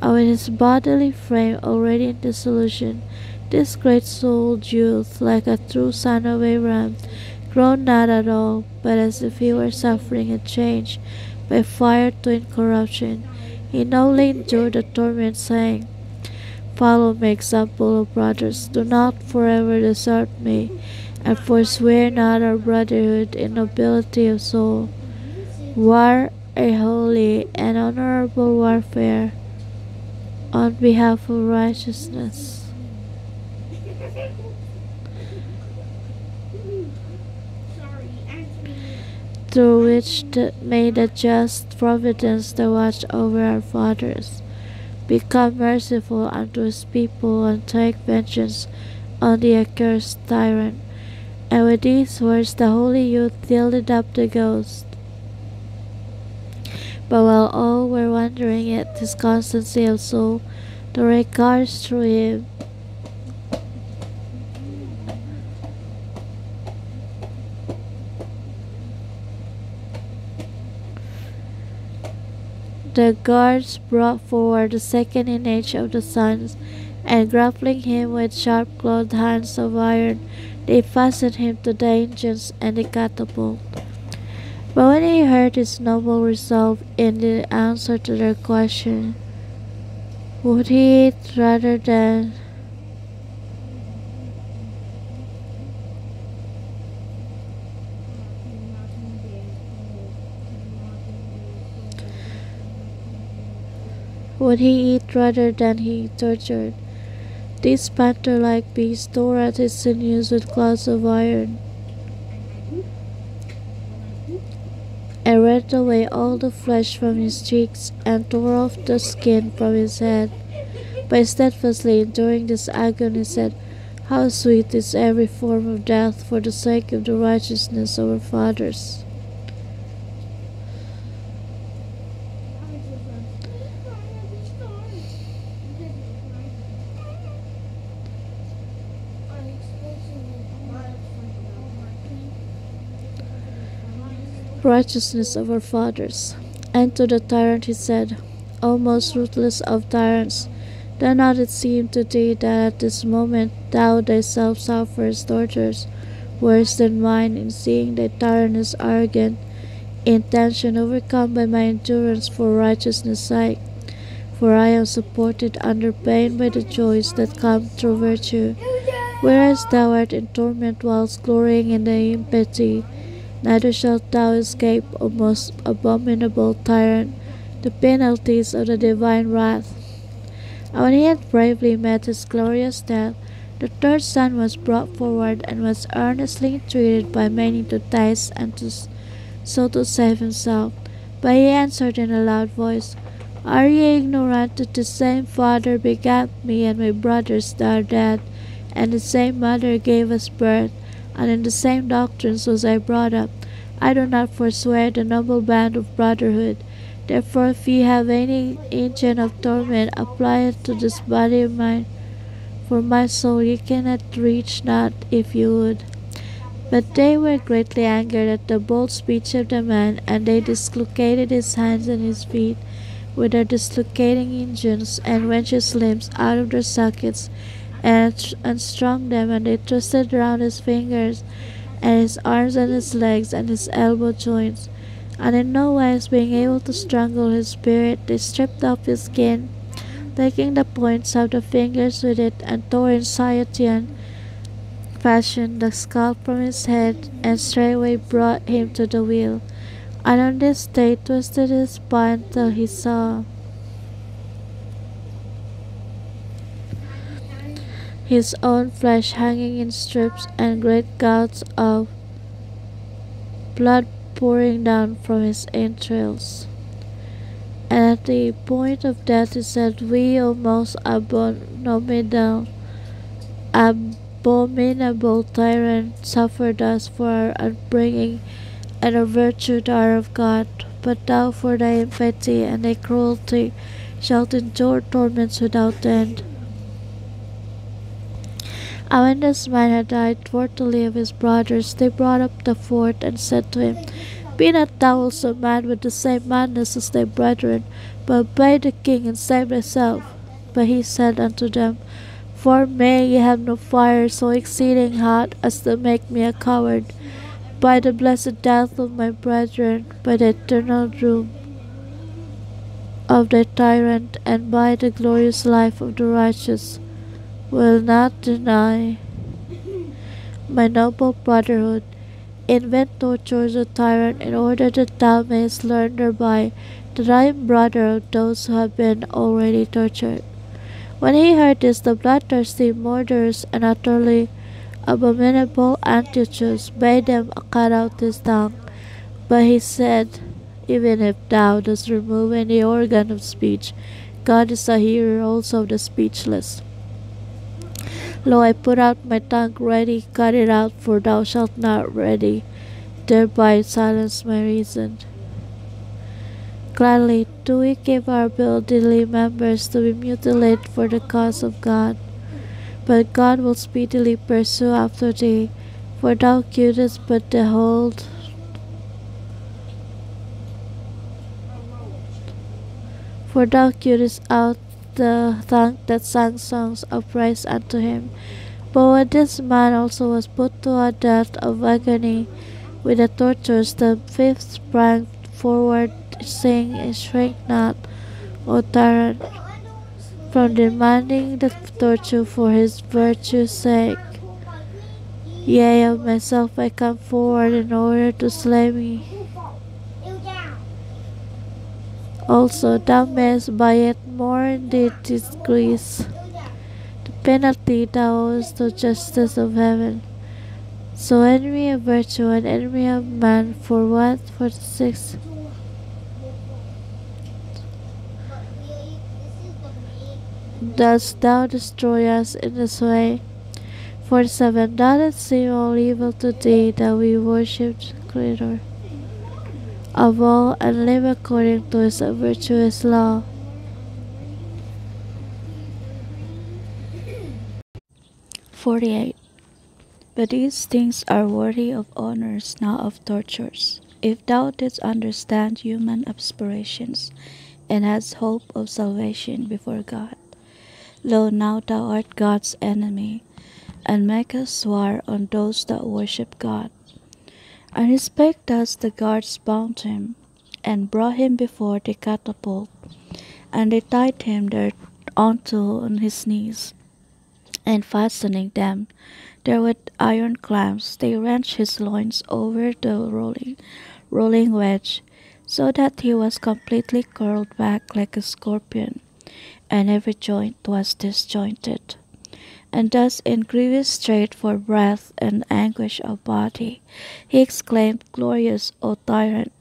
[SPEAKER 1] And with his bodily frame already in dissolution, this great souled youth, like a true son of Abraham, groaned not at all, but as if he were suffering a change by fire to incorruption. He nobly endured the torment, saying, Follow my example, O brothers, do not forever desert me, and forswear not our brotherhood in nobility of soul. War a holy and honorable warfare on behalf of righteousness. Through which may the just providence that watch over our fathers become merciful unto his people and take vengeance on the accursed tyrant. And with these words the holy youth yielded up the ghost. But while all were wondering at his constancy of soul, the regards through him The guards brought forward the second in age of the sons, and grappling him with sharp clawed hands of iron, they fastened him to the engines and the catapult. But when he heard his noble resolve in the answer to their question, would he rather than would he eat rather than he tortured. This panther-like beast tore at his sinews with claws of iron, and rent away all the flesh from his cheeks, and tore off the skin from his head. By steadfastly enduring this agony, said, How sweet is every form of death for the sake of the righteousness of our fathers. Righteousness of our fathers. And to the tyrant he said, O most ruthless of tyrants, does not it seem to thee that at this moment thou thyself sufferest tortures worse than mine in seeing thy tyrannous arrogant intention overcome by my endurance for righteousness' sake? For I am supported under pain by the joys that come through virtue, whereas thou art in torment whilst glorying in thy impiety neither shalt thou escape, O most abominable tyrant, the penalties of the divine wrath. And when he had bravely met his glorious death, the third son was brought forward and was earnestly entreated by many to taste and to so to save himself. But he answered in a loud voice, Are ye ignorant that the same father begat me and my brothers that are dead, and the same mother gave us birth? And in the same doctrines was I brought up. I do not forswear the noble band of brotherhood. Therefore, if ye have any agent of torment, apply it to this body of mine. For my soul ye cannot reach not if you would. But they were greatly angered at the bold speech of the man, and they dislocated his hands and his feet with their dislocating engines, and wrenched his limbs out of their sockets, and unstrung them, and they twisted round his fingers, and his arms and his legs and his elbow joints, and in no wise being able to strangle his spirit, they stripped off his skin, taking the points of the fingers with it, and tore in Scythian fashion the scalp from his head, and straightway brought him to the wheel, and on this day twisted his spine till he saw his own flesh hanging in strips, and great gouts of blood pouring down from his entrails. And at the point of death he said, We, O most abominable, abominable tyrant, suffer thus for our upbringing and our virtue are of God, but thou for thy impiety and thy cruelty shalt endure torments without end. And when this man had died mortally of his brothers, they brought up the fourth and said to him, Be not thou also mad with the same madness as thy brethren, but obey the king and save thyself. But he said unto them, For me ye have no fire so exceeding hot as to make me a coward. By the blessed death of my brethren, by the eternal doom of the tyrant, and by the glorious life of the righteous, will not deny my noble brotherhood. Invent tortures of tyrant in order that thou mayest learn thereby that I am brother of those who have been already tortured. When he heard this, the bloodthirsty, murderous, and utterly abominable Antiochus bade them cut out his tongue. But he said, Even if thou dost remove any organ of speech, God is a hearer also of the speechless. Lo, I put out my tongue ready, cut it out, for thou shalt not ready, thereby silence my reason. Gladly do we give our bodily members to be mutilated for the cause of God. But God will speedily pursue after thee, for thou couldst but behold for thou couldst out the tongue that sang songs of praise unto him. But when this man also was put to a death of agony with the tortures, the fifth sprang forward, saying, Shrink not, O tyrant, from demanding the torture for his virtue's sake. Yea, of myself I come forward in order to slay me. Also, mayest by it more the disgrace, the penalty thou owest to justice of heaven. So enemy of virtue and enemy of man, for what? For the six. Dost thou destroy us in this way? Forty-seven. Doth it seem all evil to thee that we worship Creator of all and live according to his virtuous law? Forty-eight. But these things are worthy of honors, not of tortures. If thou didst understand human aspirations, and hast hope of salvation before God, Lo, now thou art God's enemy, and makest war on those that worship God. And he spake thus the guards bound him, and brought him before the catapult, and they tied him thereunto on his knees, and fastening them there with iron clamps, they wrenched his loins over the rolling, rolling wedge, so that he was completely curled back like a scorpion and every joint was disjointed. And thus in grievous strait for breath and anguish of body, he exclaimed, Glorious, O tyrant,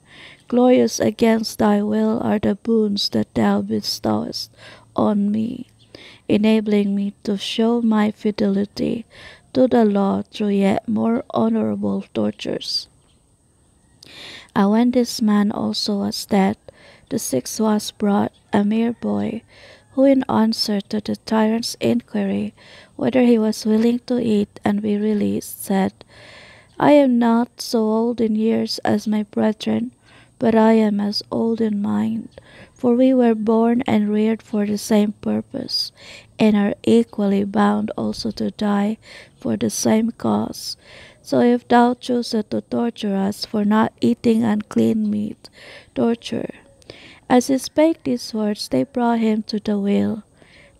[SPEAKER 1] glorious against thy will are the boons that thou bestowest on me, enabling me to show my fidelity to the law through yet more honorable tortures. And when this man also was dead, the sixth was brought, a mere boy, who in answer to the tyrant's inquiry whether he was willing to eat and be released, said, I am not so old in years as my brethren, but I am as old in mind. For we were born and reared for the same purpose, and are equally bound also to die for the same cause. So if thou choosest to torture us for not eating unclean meat, torture. As he spake these words, they brought him to the wheel,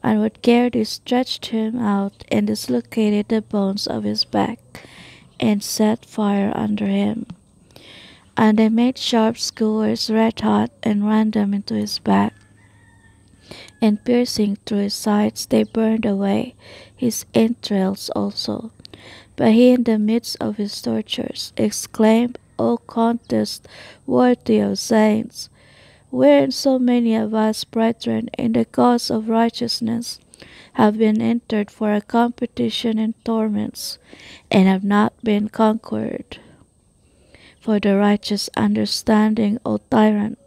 [SPEAKER 1] and with care they stretched him out and dislocated the bones of his back, and set fire under him. And they made sharp skewers red hot and ran them into his back. And piercing through his sides, they burned away his entrails also. But he, in the midst of his tortures, exclaimed, O contest worthy of saints, wherein so many of us, brethren, in the cause of righteousness, have been entered for a competition in torments, and have not been conquered. For the righteous understanding, O tyrant,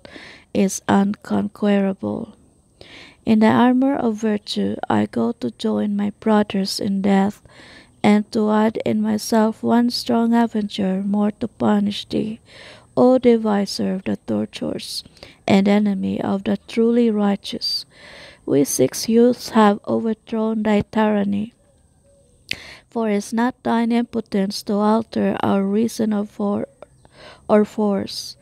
[SPEAKER 1] is unconquerable. In the armor of virtue I go to join my brothers in death, and to add in myself one strong avenger more to punish thee, O deviser of the tortures, and enemy of the truly righteous. We six youths have overthrown thy tyranny. For is not thine impotence to alter our reason of for or force,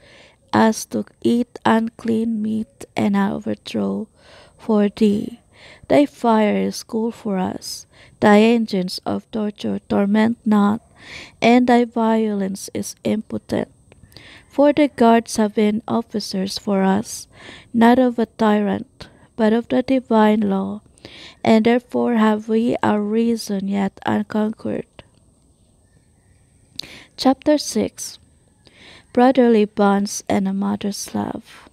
[SPEAKER 1] as to eat unclean meat and overthrow for thee. Thy fire is cool for us, thy engines of torture torment not, and thy violence is impotent. For the guards have been officers for us, not of a tyrant, but of the divine law, and therefore have we our reason yet unconquered. Chapter 6 brotherly bonds, and a mother's love.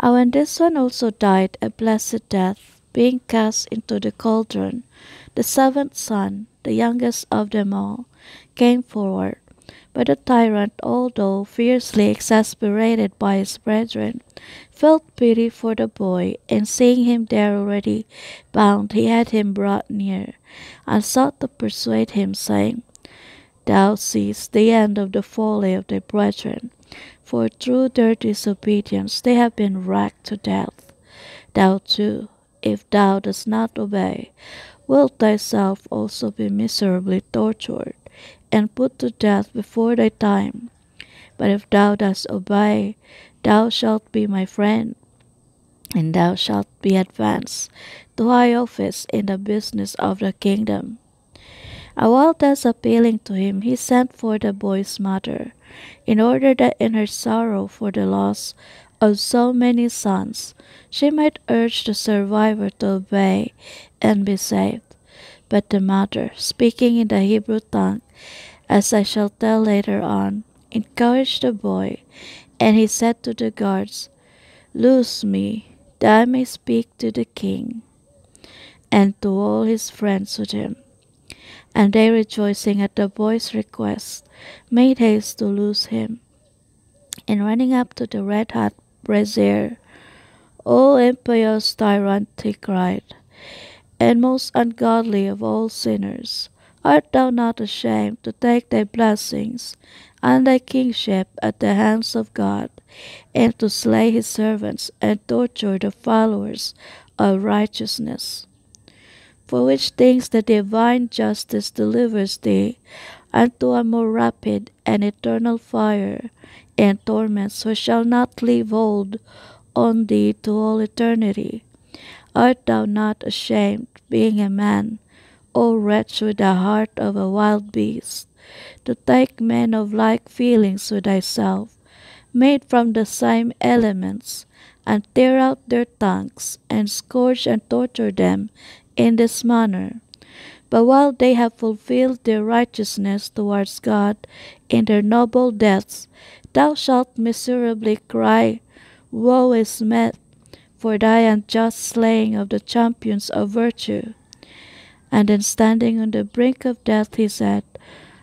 [SPEAKER 1] And when this one also died a blessed death, being cast into the cauldron, the seventh son, the youngest of them all, came forward. But the tyrant, although fiercely exasperated by his brethren, felt pity for the boy, and seeing him there already bound, he had him brought near, and sought to persuade him, saying, Thou seest the end of the folly of thy brethren, for through their disobedience they have been racked to death. Thou too, if thou dost not obey, wilt thyself also be miserably tortured and put to death before thy time. But if thou dost obey, thou shalt be my friend, and thou shalt be advanced to high office in the business of the kingdom. While thus appealing to him, he sent for the boy's mother, in order that in her sorrow for the loss of so many sons, she might urge the survivor to obey and be saved. But the mother, speaking in the Hebrew tongue, as I shall tell later on, encouraged the boy, and he said to the guards, Loose me, that I may speak to the king, and to all his friends with him. And they, rejoicing at the boy's request, made haste to loose him. And running up to the red hot brazier, O impious tyrant, he cried, and most ungodly of all sinners, art thou not ashamed to take thy blessings and thy kingship at the hands of God, and to slay his servants and torture the followers of righteousness? for which things the divine justice delivers thee unto a more rapid and eternal fire and torments which shall not leave hold on thee to all eternity. Art thou not ashamed, being a man, O wretch with the heart of a wild beast, to take men of like feelings with thyself, made from the same elements, and tear out their tongues, and scourge and torture them in this manner. But while they have fulfilled their righteousness towards God in their noble deaths, thou shalt miserably cry, Woe is me, for thy unjust slaying of the champions of virtue. And then standing on the brink of death, he said,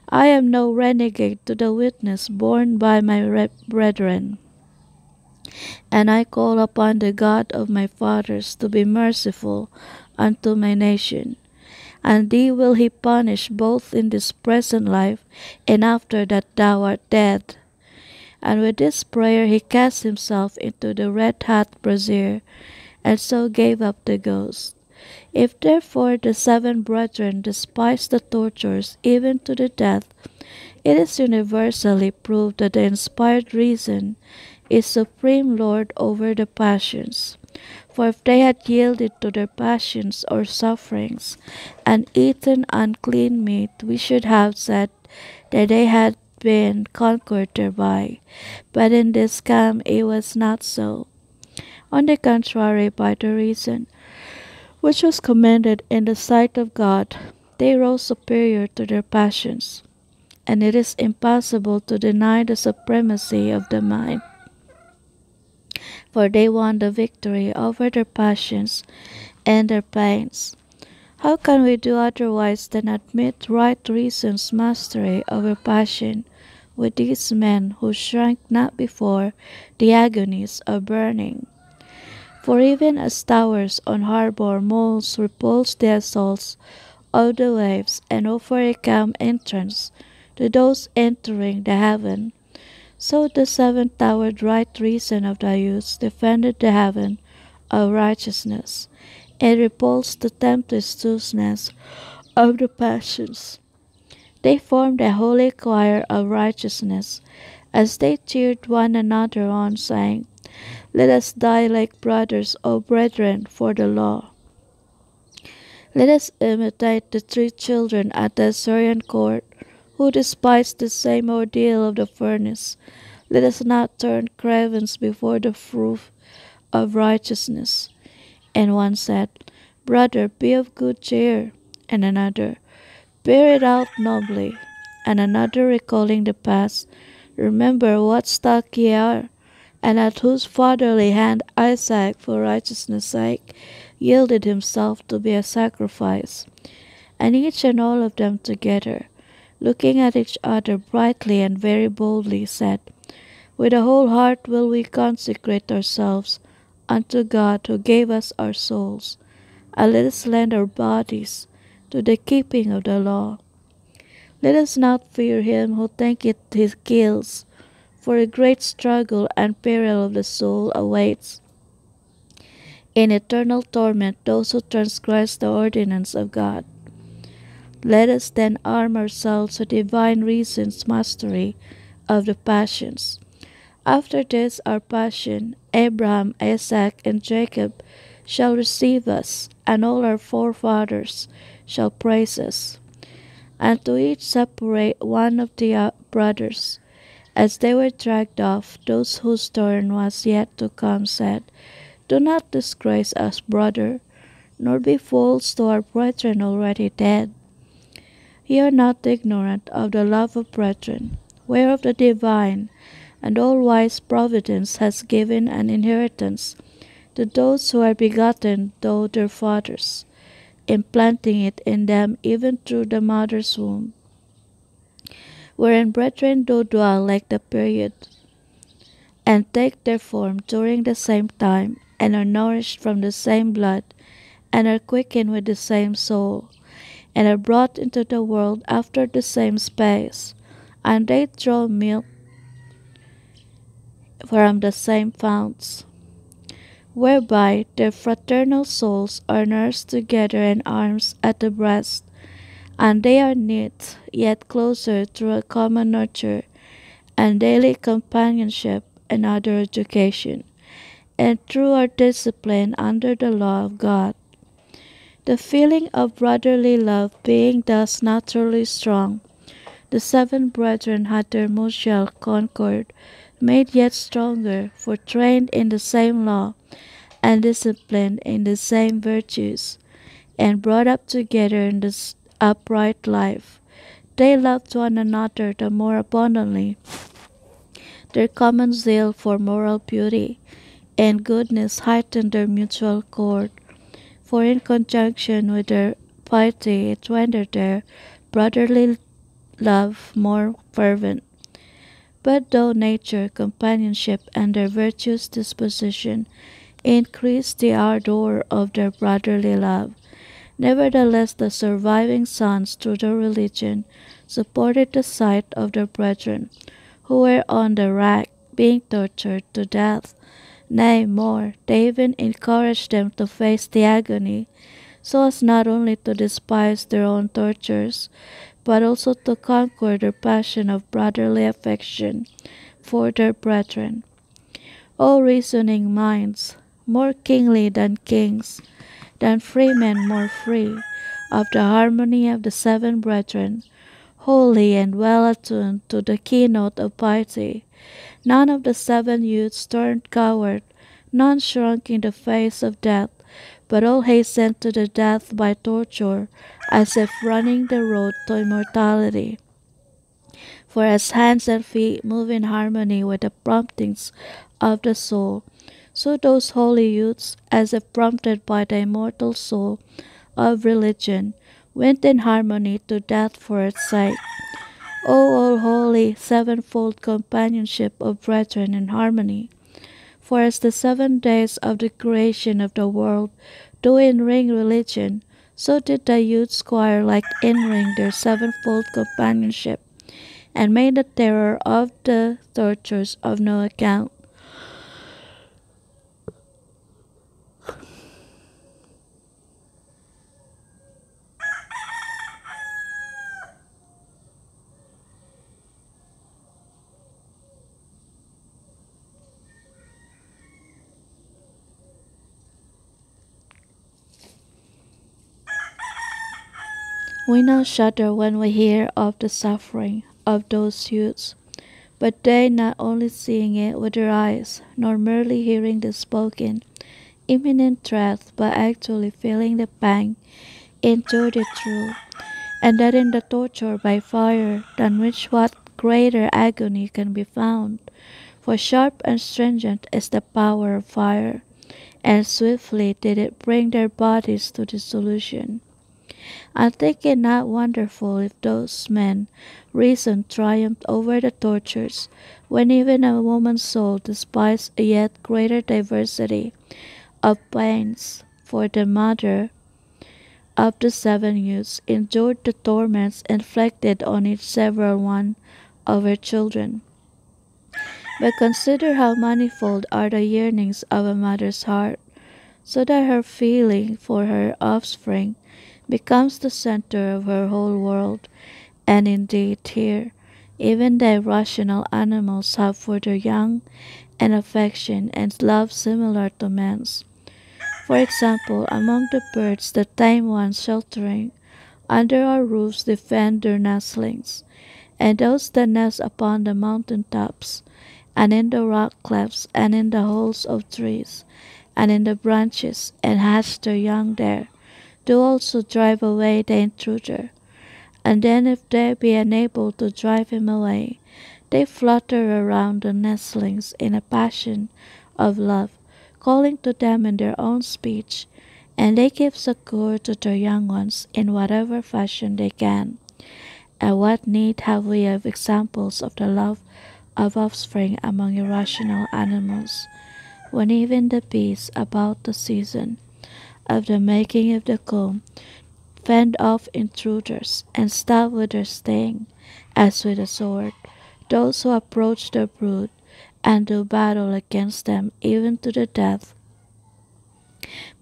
[SPEAKER 1] I am no renegade to the witness borne by my brethren. And I call upon the God of my fathers to be merciful unto my nation. And thee will he punish both in this present life and after that thou art dead. And with this prayer he cast himself into the red hot brazier, and so gave up the ghost. If therefore the seven brethren despised the tortures even to the death, it is universally proved that the inspired reason is supreme lord over the passions. For if they had yielded to their passions or sufferings, and eaten unclean meat, we should have said that they had been conquered thereby. But in this case it was not so. On the contrary, by the reason which was commended in the sight of God, they rose superior to their passions, and it is impossible to deny the supremacy of the mind. For they won the victory over their passions and their pains. How can we do otherwise than admit right reason's mastery over passion with these men who shrank not before the agonies of burning? For even as towers on harbor moles repulse the assaults of the waves and offer a calm entrance to those entering the haven, so the seven-towered right reason of the youths defended the heaven of righteousness and repulsed the tempestuousness of the passions. They formed a holy choir of righteousness as they cheered one another on, saying, let us die like brothers or brethren for the law. Let us imitate the three children at the Assyrian court who despised the same ordeal of the furnace. Let us not turn cravens before the proof of righteousness. And one said, Brother, be of good cheer. And another, Bear it out nobly. And another, recalling the past, Remember what stock ye are and at whose fatherly hand Isaac, for righteousness' sake, yielded himself to be a sacrifice. And each and all of them together, looking at each other brightly and very boldly, said, With a whole heart will we consecrate ourselves unto God who gave us our souls, and let us lend our bodies to the keeping of the law. Let us not fear him who thinketh his kills, for a great struggle and peril of the soul awaits. In eternal torment those who transgress the ordinance of God. Let us then arm ourselves with divine reason's mastery of the passions. After this our passion, Abraham, Isaac, and Jacob shall receive us, and all our forefathers shall praise us. And to each separate one of the uh, brothers, as they were dragged off, those whose turn was yet to come said, Do not disgrace us, brother, nor be false to our brethren already dead. Ye are not ignorant of the love of brethren, whereof the divine and all wise providence has given an inheritance to those who are begotten though their fathers, implanting it in them even through the mother's womb wherein brethren do dwell like the period, and take their form during the same time, and are nourished from the same blood, and are quickened with the same soul, and are brought into the world after the same space, and they draw milk from the same founts, whereby their fraternal souls are nursed together in arms at the breast, and they are knit yet closer through a common nurture and daily companionship and other education, and through our discipline under the law of God. The feeling of brotherly love being thus naturally strong, the seven brethren had their mutual concord made yet stronger, for trained in the same law and disciplined in the same virtues, and brought up together in the upright life. They loved one another the more abundantly. Their common zeal for moral beauty and goodness heightened their mutual accord, for in conjunction with their piety it rendered their brotherly love more fervent. But though nature, companionship, and their virtuous disposition increased the ardor of their brotherly love, Nevertheless, the surviving sons, through their religion, supported the sight of their brethren, who were on the rack, being tortured to death. Nay, more, they even encouraged them to face the agony, so as not only to despise their own tortures, but also to conquer their passion of brotherly affection for their brethren. O reasoning minds, more kingly than kings, than freemen more free, of the harmony of the seven brethren, holy and well attuned to the keynote of piety. None of the seven youths turned coward, none shrunk in the face of death, but all hastened to the death by torture, as if running the road to immortality. For as hands and feet move in harmony with the promptings of the soul, so those holy youths, as if prompted by the immortal soul of religion, went in harmony to death for its sake. O all holy sevenfold companionship of brethren in harmony! For as the seven days of the creation of the world do enring religion, so did the youths choir like enring their sevenfold companionship, and made the terror of the tortures of no account. We now shudder when we hear of the suffering of those youths, but they not only seeing it with their eyes, nor merely hearing the spoken, imminent threat, but actually feeling the pang, endured it through, and that in the torture by fire, than which what greater agony can be found? For sharp and stringent is the power of fire, and swiftly did it bring their bodies to dissolution. I think it not wonderful if those men reason triumphed over the tortures, when even a woman's soul despised a yet greater diversity of pains, for the mother of the seven youths endured the torments inflicted on each several one of her children. But consider how manifold are the yearnings of a mother's heart, so that her feeling for her offspring becomes the center of her whole world, and indeed here even the irrational animals have for their young an affection and love similar to man's. For example, among the birds, the tame ones sheltering under our roofs defend their nestlings, and those that nest upon the mountain tops, and in the rock clefts, and in the holes of trees, and in the branches, and hatch their young there do also drive away the intruder. And then, if they be unable to drive him away, they flutter around the nestlings in a passion of love, calling to them in their own speech, and they give succor to their young ones in whatever fashion they can. And what need have we of examples of the love of offspring among irrational animals, when even the bees about the season of the making of the comb, fend off intruders, and stab with their sting, as with a sword, those who approach the brood, and do battle against them even to the death.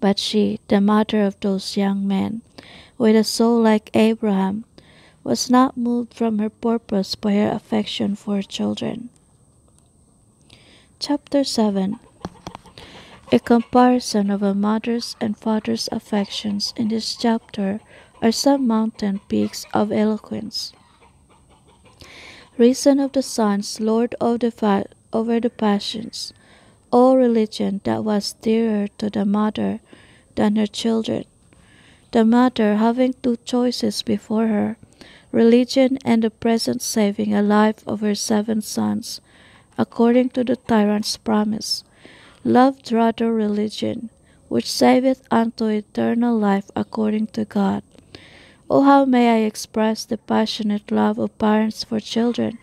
[SPEAKER 1] But she, the mother of those young men, with a soul like Abraham, was not moved from her purpose by her affection for her children. Chapter 7 a comparison of a mother's and father's affections in this chapter are some mountain peaks of eloquence. Reason of the sons, Lord of the over the passions, all religion that was dearer to the mother than her children. The mother having two choices before her, religion and the present saving a life of her seven sons, according to the tyrant's promise loved rather religion, which saveth unto eternal life according to God. Oh, how may I express the passionate love of parents for children?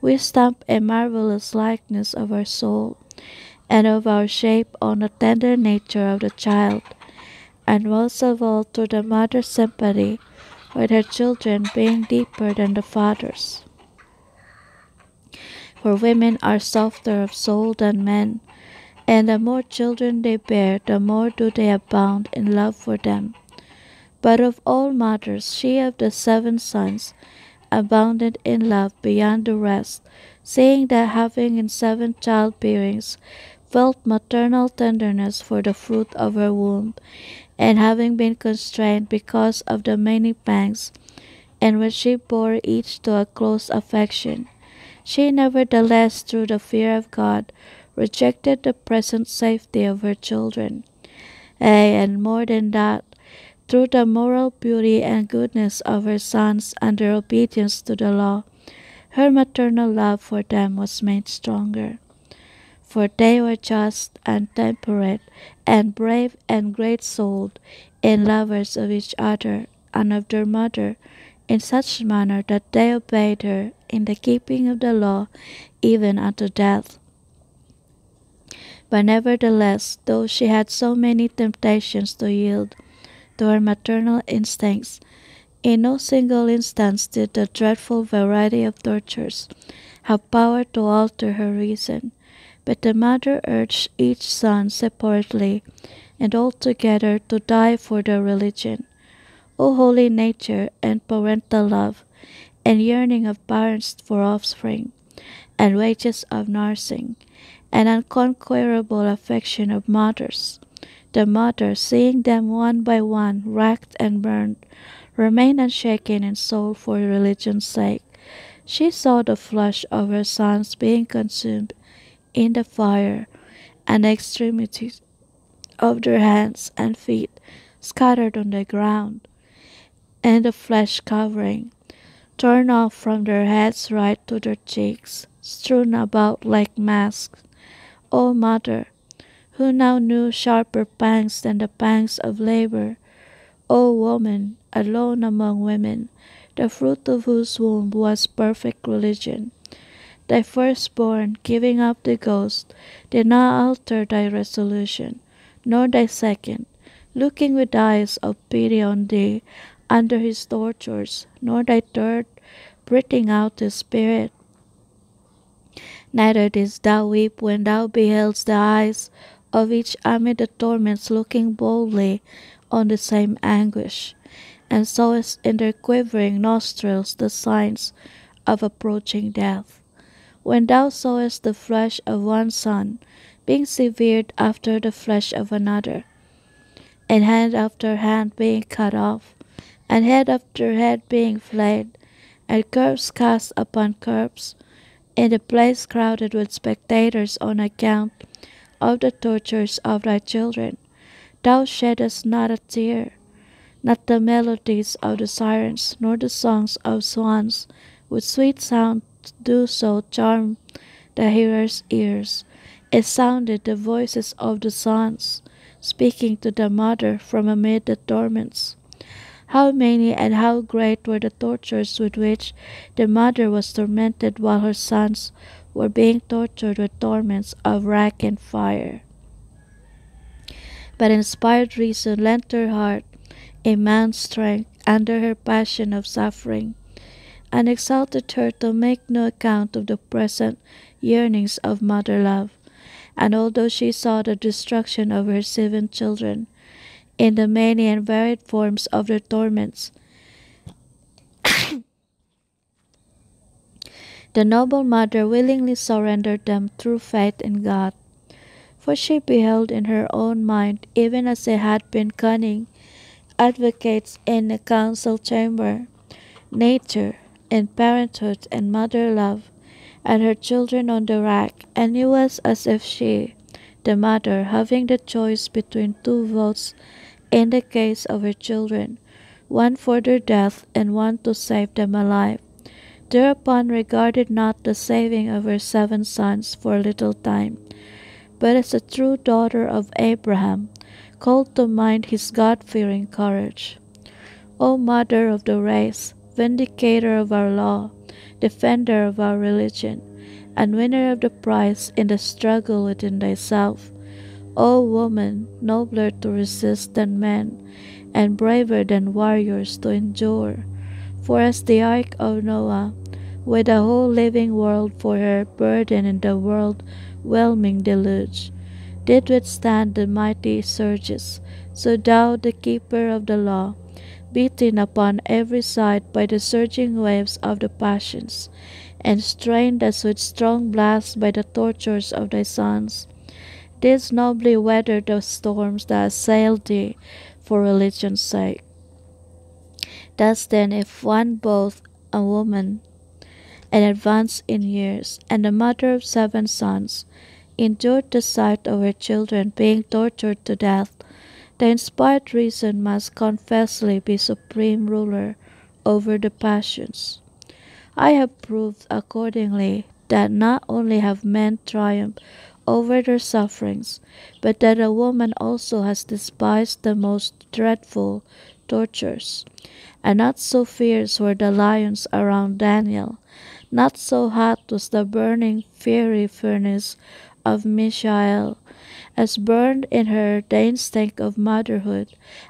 [SPEAKER 1] We stamp a marvelous likeness of our soul and of our shape on the tender nature of the child, and most of all to the mother's sympathy with her children being deeper than the father's. For women are softer of soul than men, and the more children they bear, the more do they abound in love for them. But of all mothers, she of the seven sons abounded in love beyond the rest, seeing that having in seven childbearings felt maternal tenderness for the fruit of her womb, and having been constrained because of the many pangs, and when she bore each to a close affection, she nevertheless, through the fear of God, rejected the present safety of her children. Ay, and more than that, through the moral beauty and goodness of her sons and their obedience to the law, her maternal love for them was made stronger for they were just and temperate and brave and great souled and lovers of each other and of their mother in such manner that they obeyed her in the keeping of the law even unto death. But nevertheless, though she had so many temptations to yield to her maternal instincts, in no single instance did the dreadful variety of tortures have power to alter her reason but the mother urged each son separately and altogether to die for their religion. O holy nature and parental love, and yearning of parents for offspring, and wages of nursing, and unconquerable affection of mothers. The mother, seeing them one by one racked and burned, remained unshaken in soul for religion's sake. She saw the flesh of her sons being consumed in the fire, and the extremities of their hands and feet scattered on the ground, and the flesh covering torn off from their heads right to their cheeks, strewn about like masks. O mother, who now knew sharper pangs than the pangs of labor, O woman, alone among women, the fruit of whose womb was perfect religion, Thy firstborn, giving up the ghost, did not alter thy resolution, nor thy second, looking with eyes of pity on thee under his tortures, nor thy third, breathing out his spirit. Neither didst thou weep when thou beheld the eyes of each amid the torments looking boldly on the same anguish, and sawest in their quivering nostrils the signs of approaching death. When thou sawest the flesh of one son being severed after the flesh of another, and hand after hand being cut off, and head after head being flayed, and corpse cast upon corpse, in the place crowded with spectators on account of the tortures of thy children, thou sheddest not a tear, not the melodies of the sirens, nor the songs of swans with sweet sound do so charm the hearer's ears. It sounded the voices of the sons speaking to the mother from amid the torments. How many and how great were the tortures with which the mother was tormented while her sons were being tortured with torments of rack and fire. But inspired reason lent her heart a man's strength under her passion of suffering and exalted her to make no account of the present yearnings of mother love. And although she saw the destruction of her seven children in the many and varied forms of their torments, the noble mother willingly surrendered them through faith in God. For she beheld in her own mind, even as they had been cunning advocates in the council chamber, nature, in parenthood and mother love, and her children on the rack, and it was as if she, the mother, having the choice between two votes in the case of her children, one for their death and one to save them alive, thereupon regarded not the saving of her seven sons for a little time, but as a true daughter of Abraham, called to mind his God fearing courage. O Mother of the race, vindicator of our law, defender of our religion, and winner of the prize in the struggle within thyself. O woman, nobler to resist than men, and braver than warriors to endure. For as the ark of Noah with the whole living world for her burden in the world whelming deluge, did withstand the mighty surges. So thou, the keeper of the law, beaten upon every side by the surging waves of the passions, and strained as with strong blasts by the tortures of thy sons, didst nobly weather the storms that assailed thee for religion's sake. Thus then, if one both a woman and advanced in years, and the mother of seven sons, endured the sight of her children being tortured to death, the inspired reason must confessedly be supreme ruler over the passions. I have proved accordingly that not only have men triumphed over their sufferings, but that a woman also has despised the most dreadful tortures. And not so fierce were the lions around Daniel, not so hot was the burning fiery furnace of Mishael, as burned in her the instinct of motherhood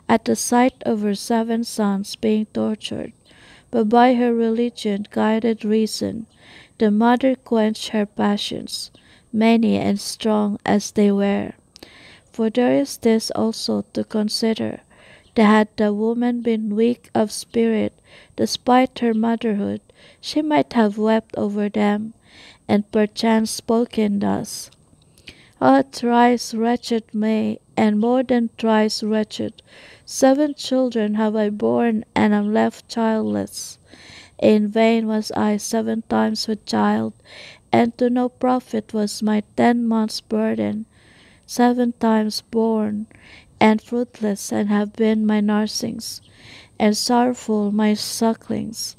[SPEAKER 1] at the sight of her seven sons being tortured. But by her religion guided reason, the mother quenched her passions, many and strong as they were. For there is this also to consider, that had the woman been weak of spirit, despite her motherhood, she might have wept over them, and perchance spoken thus Ah, thrice wretched me, and more than thrice wretched, seven children have I borne, and am left childless. In vain was I seven times with child, and to no profit was my ten months' burden. Seven times born, and fruitless and have been my nursings, and sorrowful my sucklings.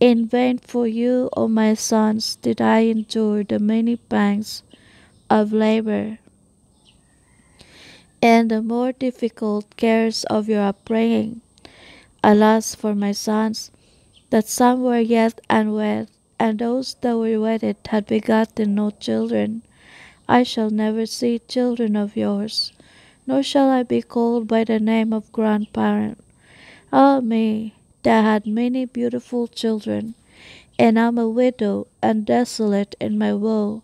[SPEAKER 1] In vain for you, O my sons, did I endure the many pangs of labor, and the more difficult cares of your upbringing. Alas for my sons, that some were yet unwed, and those that were wedded had begotten no children. I shall never see children of yours, nor shall I be called by the name of grandparent. Ah me! that had many beautiful children, and I'm a widow and desolate in my woe.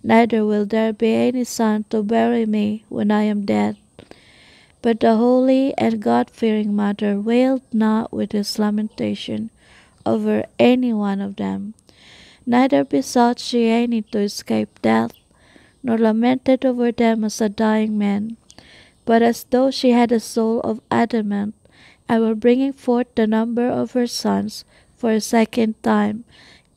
[SPEAKER 1] Neither will there be any son to bury me when I am dead. But the holy and God fearing mother wailed not with his lamentation over any one of them, neither besought she any to escape death, nor lamented over them as a dying man, but as though she had a soul of adamant and were bringing forth the number of her sons for a second time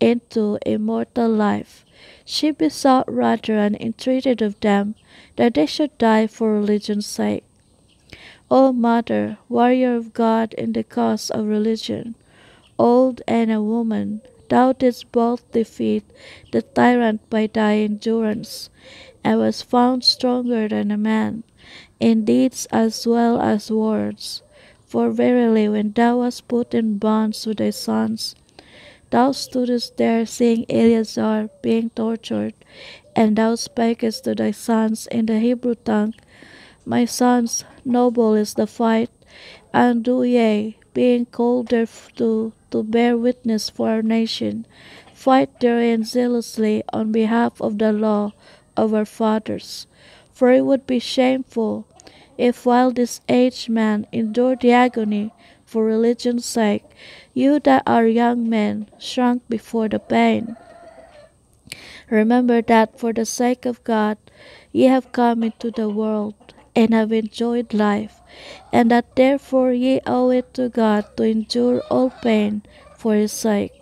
[SPEAKER 1] into immortal life. She besought rather and entreated of them that they should die for religion's sake. O Mother, warrior of God in the cause of religion, old and a woman, thou didst both defeat the tyrant by thy endurance, and was found stronger than a man, in deeds as well as words. For verily, when thou wast put in bonds with thy sons, thou stoodest there seeing Eleazar being tortured, and thou spakest to thy sons in the Hebrew tongue, My sons, noble is the fight, and do ye, being called thereto to bear witness for our nation, fight therein zealously on behalf of the law of our fathers. For it would be shameful if while this aged man endured the agony for religion's sake, you that are young men shrunk before the pain. Remember that for the sake of God ye have come into the world and have enjoyed life, and that therefore ye owe it to God to endure all pain for his sake,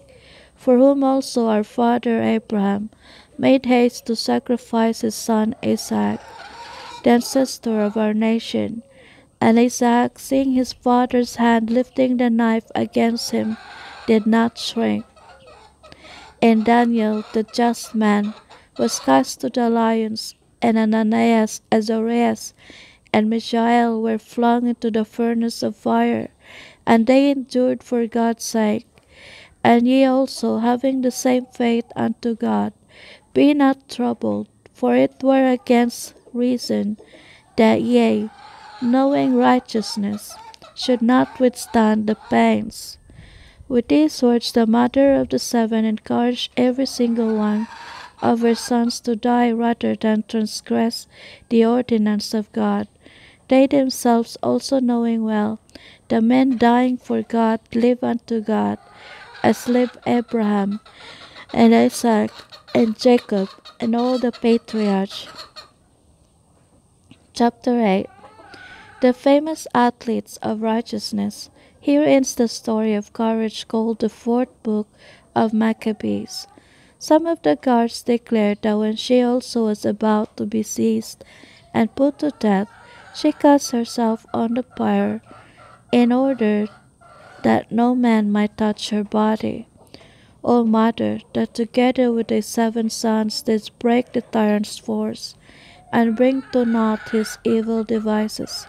[SPEAKER 1] for whom also our father Abraham made haste to sacrifice his son Isaac the ancestor of our nation. And Isaac, seeing his father's hand lifting the knife against him, did not shrink. And Daniel, the just man, was cast to the lions, and Ananias, Azarias, and Mishael were flung into the furnace of fire, and they endured for God's sake. And ye also, having the same faith unto God, be not troubled, for it were against reason that ye, knowing righteousness, should not withstand the pains. With these words, the mother of the seven encouraged every single one of her sons to die rather than transgress the ordinance of God. They themselves also knowing well, the men dying for God live unto God, as lived Abraham and Isaac and Jacob and all the patriarchs. Chapter 8 The famous athletes of righteousness. Here ends the story of courage called the fourth book of Maccabees. Some of the guards declared that when she also was about to be seized and put to death, she cast herself on the pyre in order that no man might touch her body. O Mother, that together with thy seven sons didst break the tyrant's force, and bring to naught his evil devices,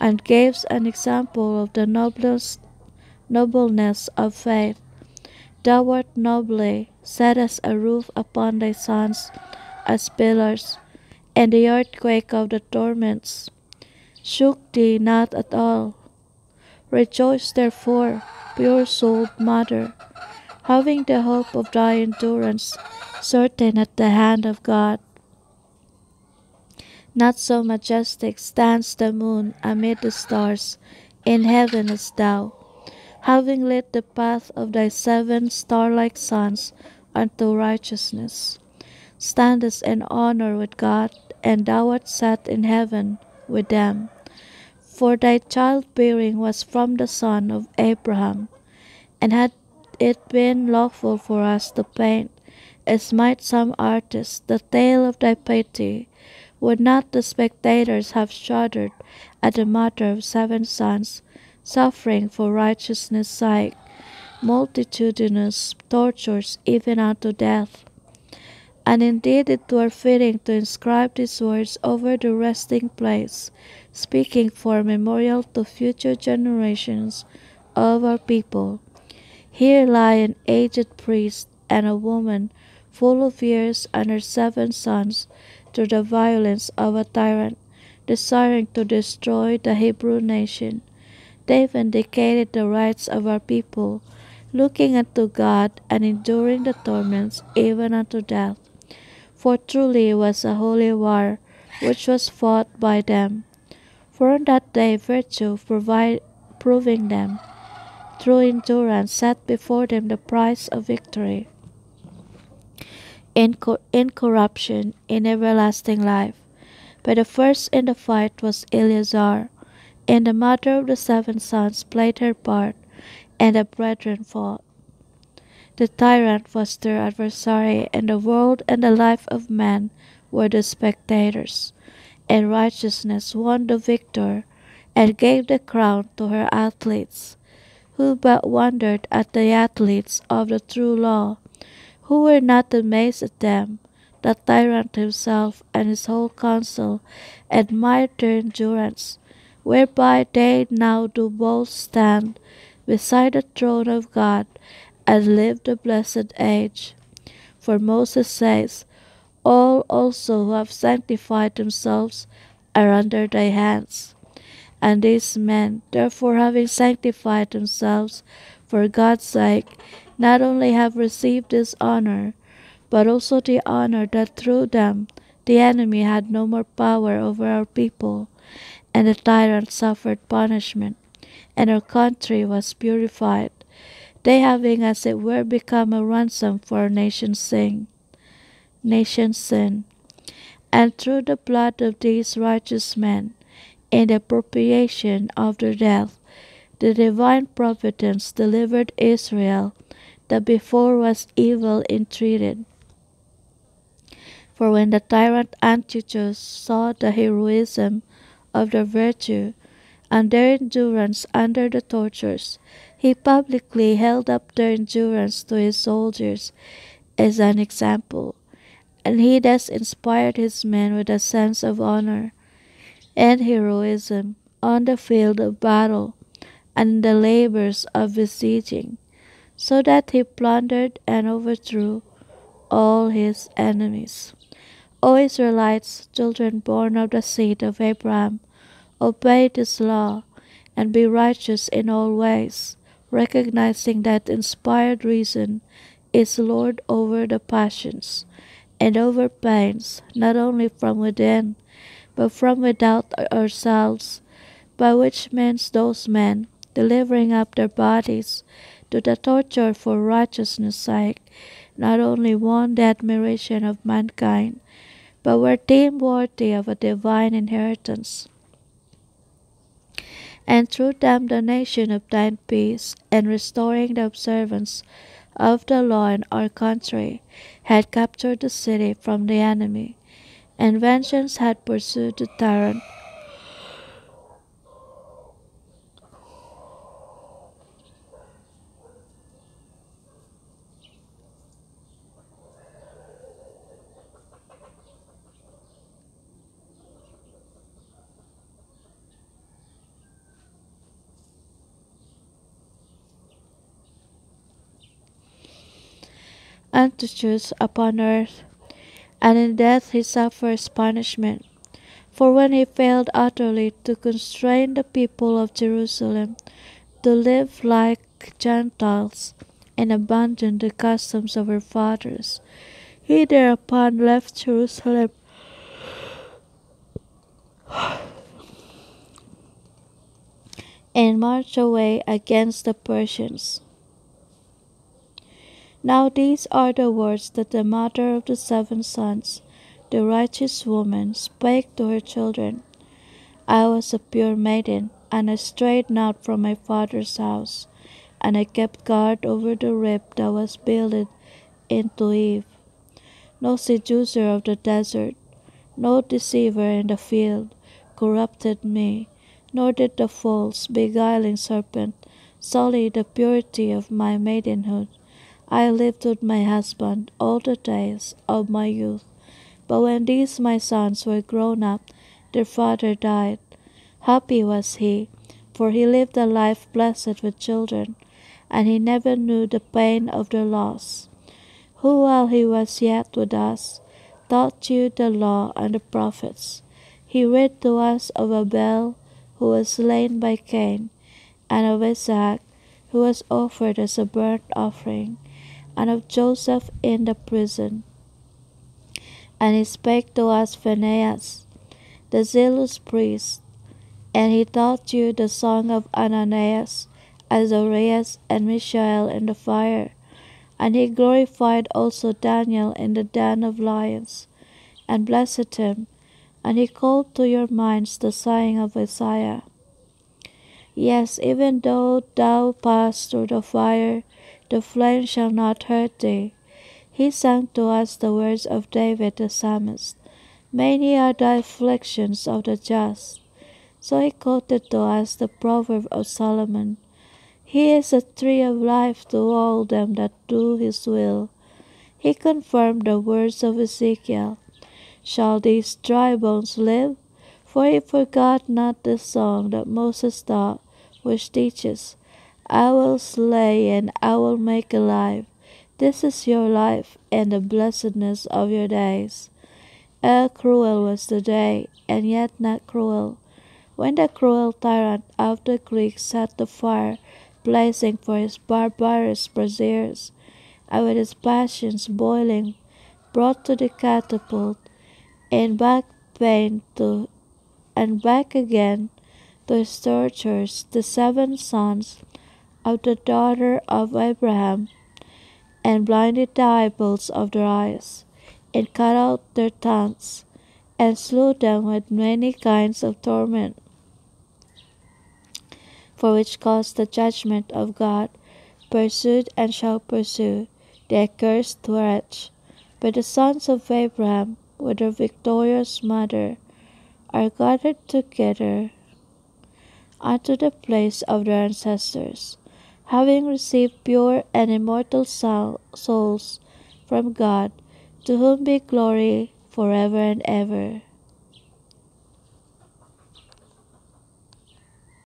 [SPEAKER 1] and gavest an example of the noblest nobleness of faith, thou art nobly set as a roof upon thy sons, as pillars, and the earthquake of the torments shook thee not at all. Rejoice therefore, pure souled mother, having the hope of thy endurance certain at the hand of God. Not so majestic stands the moon amid the stars in heaven as thou, having lit the path of thy seven star-like sons unto righteousness. Standest in honor with God, and thou art set in heaven with them. For thy childbearing was from the son of Abraham, and had it been lawful for us to paint, as might some artist, the tale of thy piety, would not the spectators have shuddered at the mother of seven sons, suffering for righteousness' sake multitudinous tortures even unto death? And indeed it were fitting to inscribe these words over the resting place, speaking for memorial to future generations of our people here lie an aged priest and a woman full of years and her seven sons through the violence of a tyrant desiring to destroy the Hebrew nation. They vindicated the rights of our people, looking unto God and enduring the torments even unto death. For truly it was a holy war which was fought by them. For on that day virtue provide, proving them through endurance set before them the prize of victory in incorruption in everlasting life. But the first in the fight was Eleazar, and the mother of the seven sons played her part, and the brethren fought. The tyrant was their adversary, and the world and the life of man were the spectators. And righteousness won the victor, and gave the crown to her athletes who but wondered at the athletes of the true law, who were not amazed at them. The tyrant himself and his whole council admired their endurance, whereby they now do both stand beside the throne of God and live the blessed age. For Moses says, All also who have sanctified themselves are under thy hands. And these men, therefore having sanctified themselves for God's sake, not only have received this honor, but also the honor that through them the enemy had no more power over our people, and the tyrant suffered punishment, and our country was purified, they having as it were become a ransom for our nation's sin. Nation's sin. And through the blood of these righteous men, in the appropriation of their death, the divine providence delivered Israel that before was evil entreated. For when the tyrant Antiochus saw the heroism of their virtue and their endurance under the tortures, he publicly held up their endurance to his soldiers as an example, and he thus inspired his men with a sense of honor and heroism on the field of battle and in the labors of besieging, so that he plundered and overthrew all his enemies. O Israelites, children born of the seed of Abraham, obey this law and be righteous in all ways, recognizing that inspired reason is Lord over the passions and over pains, not only from within, but from without ourselves, by which means those men, delivering up their bodies to the torture for righteousness' sake, not only won the admiration of mankind, but were deemed worthy of a divine inheritance. And through them the nation obtained peace, and restoring the observance of the law in our country, had captured the city from the enemy, and vengeance had pursued the tyrant Antiochus upon earth, and in death he suffers punishment. For when he failed utterly to constrain the people of Jerusalem to live like Gentiles and abandon the customs of her fathers, he thereupon left Jerusalem and marched away against the Persians. Now these are the words that the mother of the seven sons, the righteous woman, spake to her children. I was a pure maiden, and I strayed not from my father's house, and I kept guard over the rib that was builded into Eve. No seducer of the desert, no deceiver in the field, corrupted me, nor did the false, beguiling serpent sully the purity of my maidenhood. I lived with my husband all the days of my youth. But when these my sons were grown up, their father died. Happy was he, for he lived a life blessed with children, and he never knew the pain of their loss. Who, while he was yet with us, taught you the law and the prophets. He read to us of Abel, who was slain by Cain, and of Isaac, who was offered as a burnt offering and of Joseph in the prison. And he spake to us Phinehas, the zealous priest, and he taught you the song of Ananias, Azarias, and Mishael in the fire. And he glorified also Daniel in the den of lions, and blessed him. And he called to your minds the saying of Isaiah. Yes, even though thou pass through the fire, the flame shall not hurt thee. He sang to us the words of David the psalmist. Many are the afflictions of the just. So he quoted to us the proverb of Solomon. He is a tree of life to all them that do his will. He confirmed the words of Ezekiel. Shall these dry bones live? For he forgot not the song that Moses taught, which teaches, I will slay and I will make alive. This is your life and the blessedness of your days. Ah, cruel was the day, and yet not cruel, when the cruel tyrant of the Greeks set the fire blazing for his barbarous braziers, and with his passions boiling, brought to the catapult, and back pain to, and back again to his tortures, the seven sons of the daughter of Abraham, and blinded the eyeballs of their eyes, and cut out their tongues, and slew them with many kinds of torment, for which cause the judgment of God pursued and shall pursue the accursed wretch. But the sons of Abraham, with their victorious mother, are gathered together unto the place of their ancestors having received pure and immortal souls from God, to whom be glory forever and ever.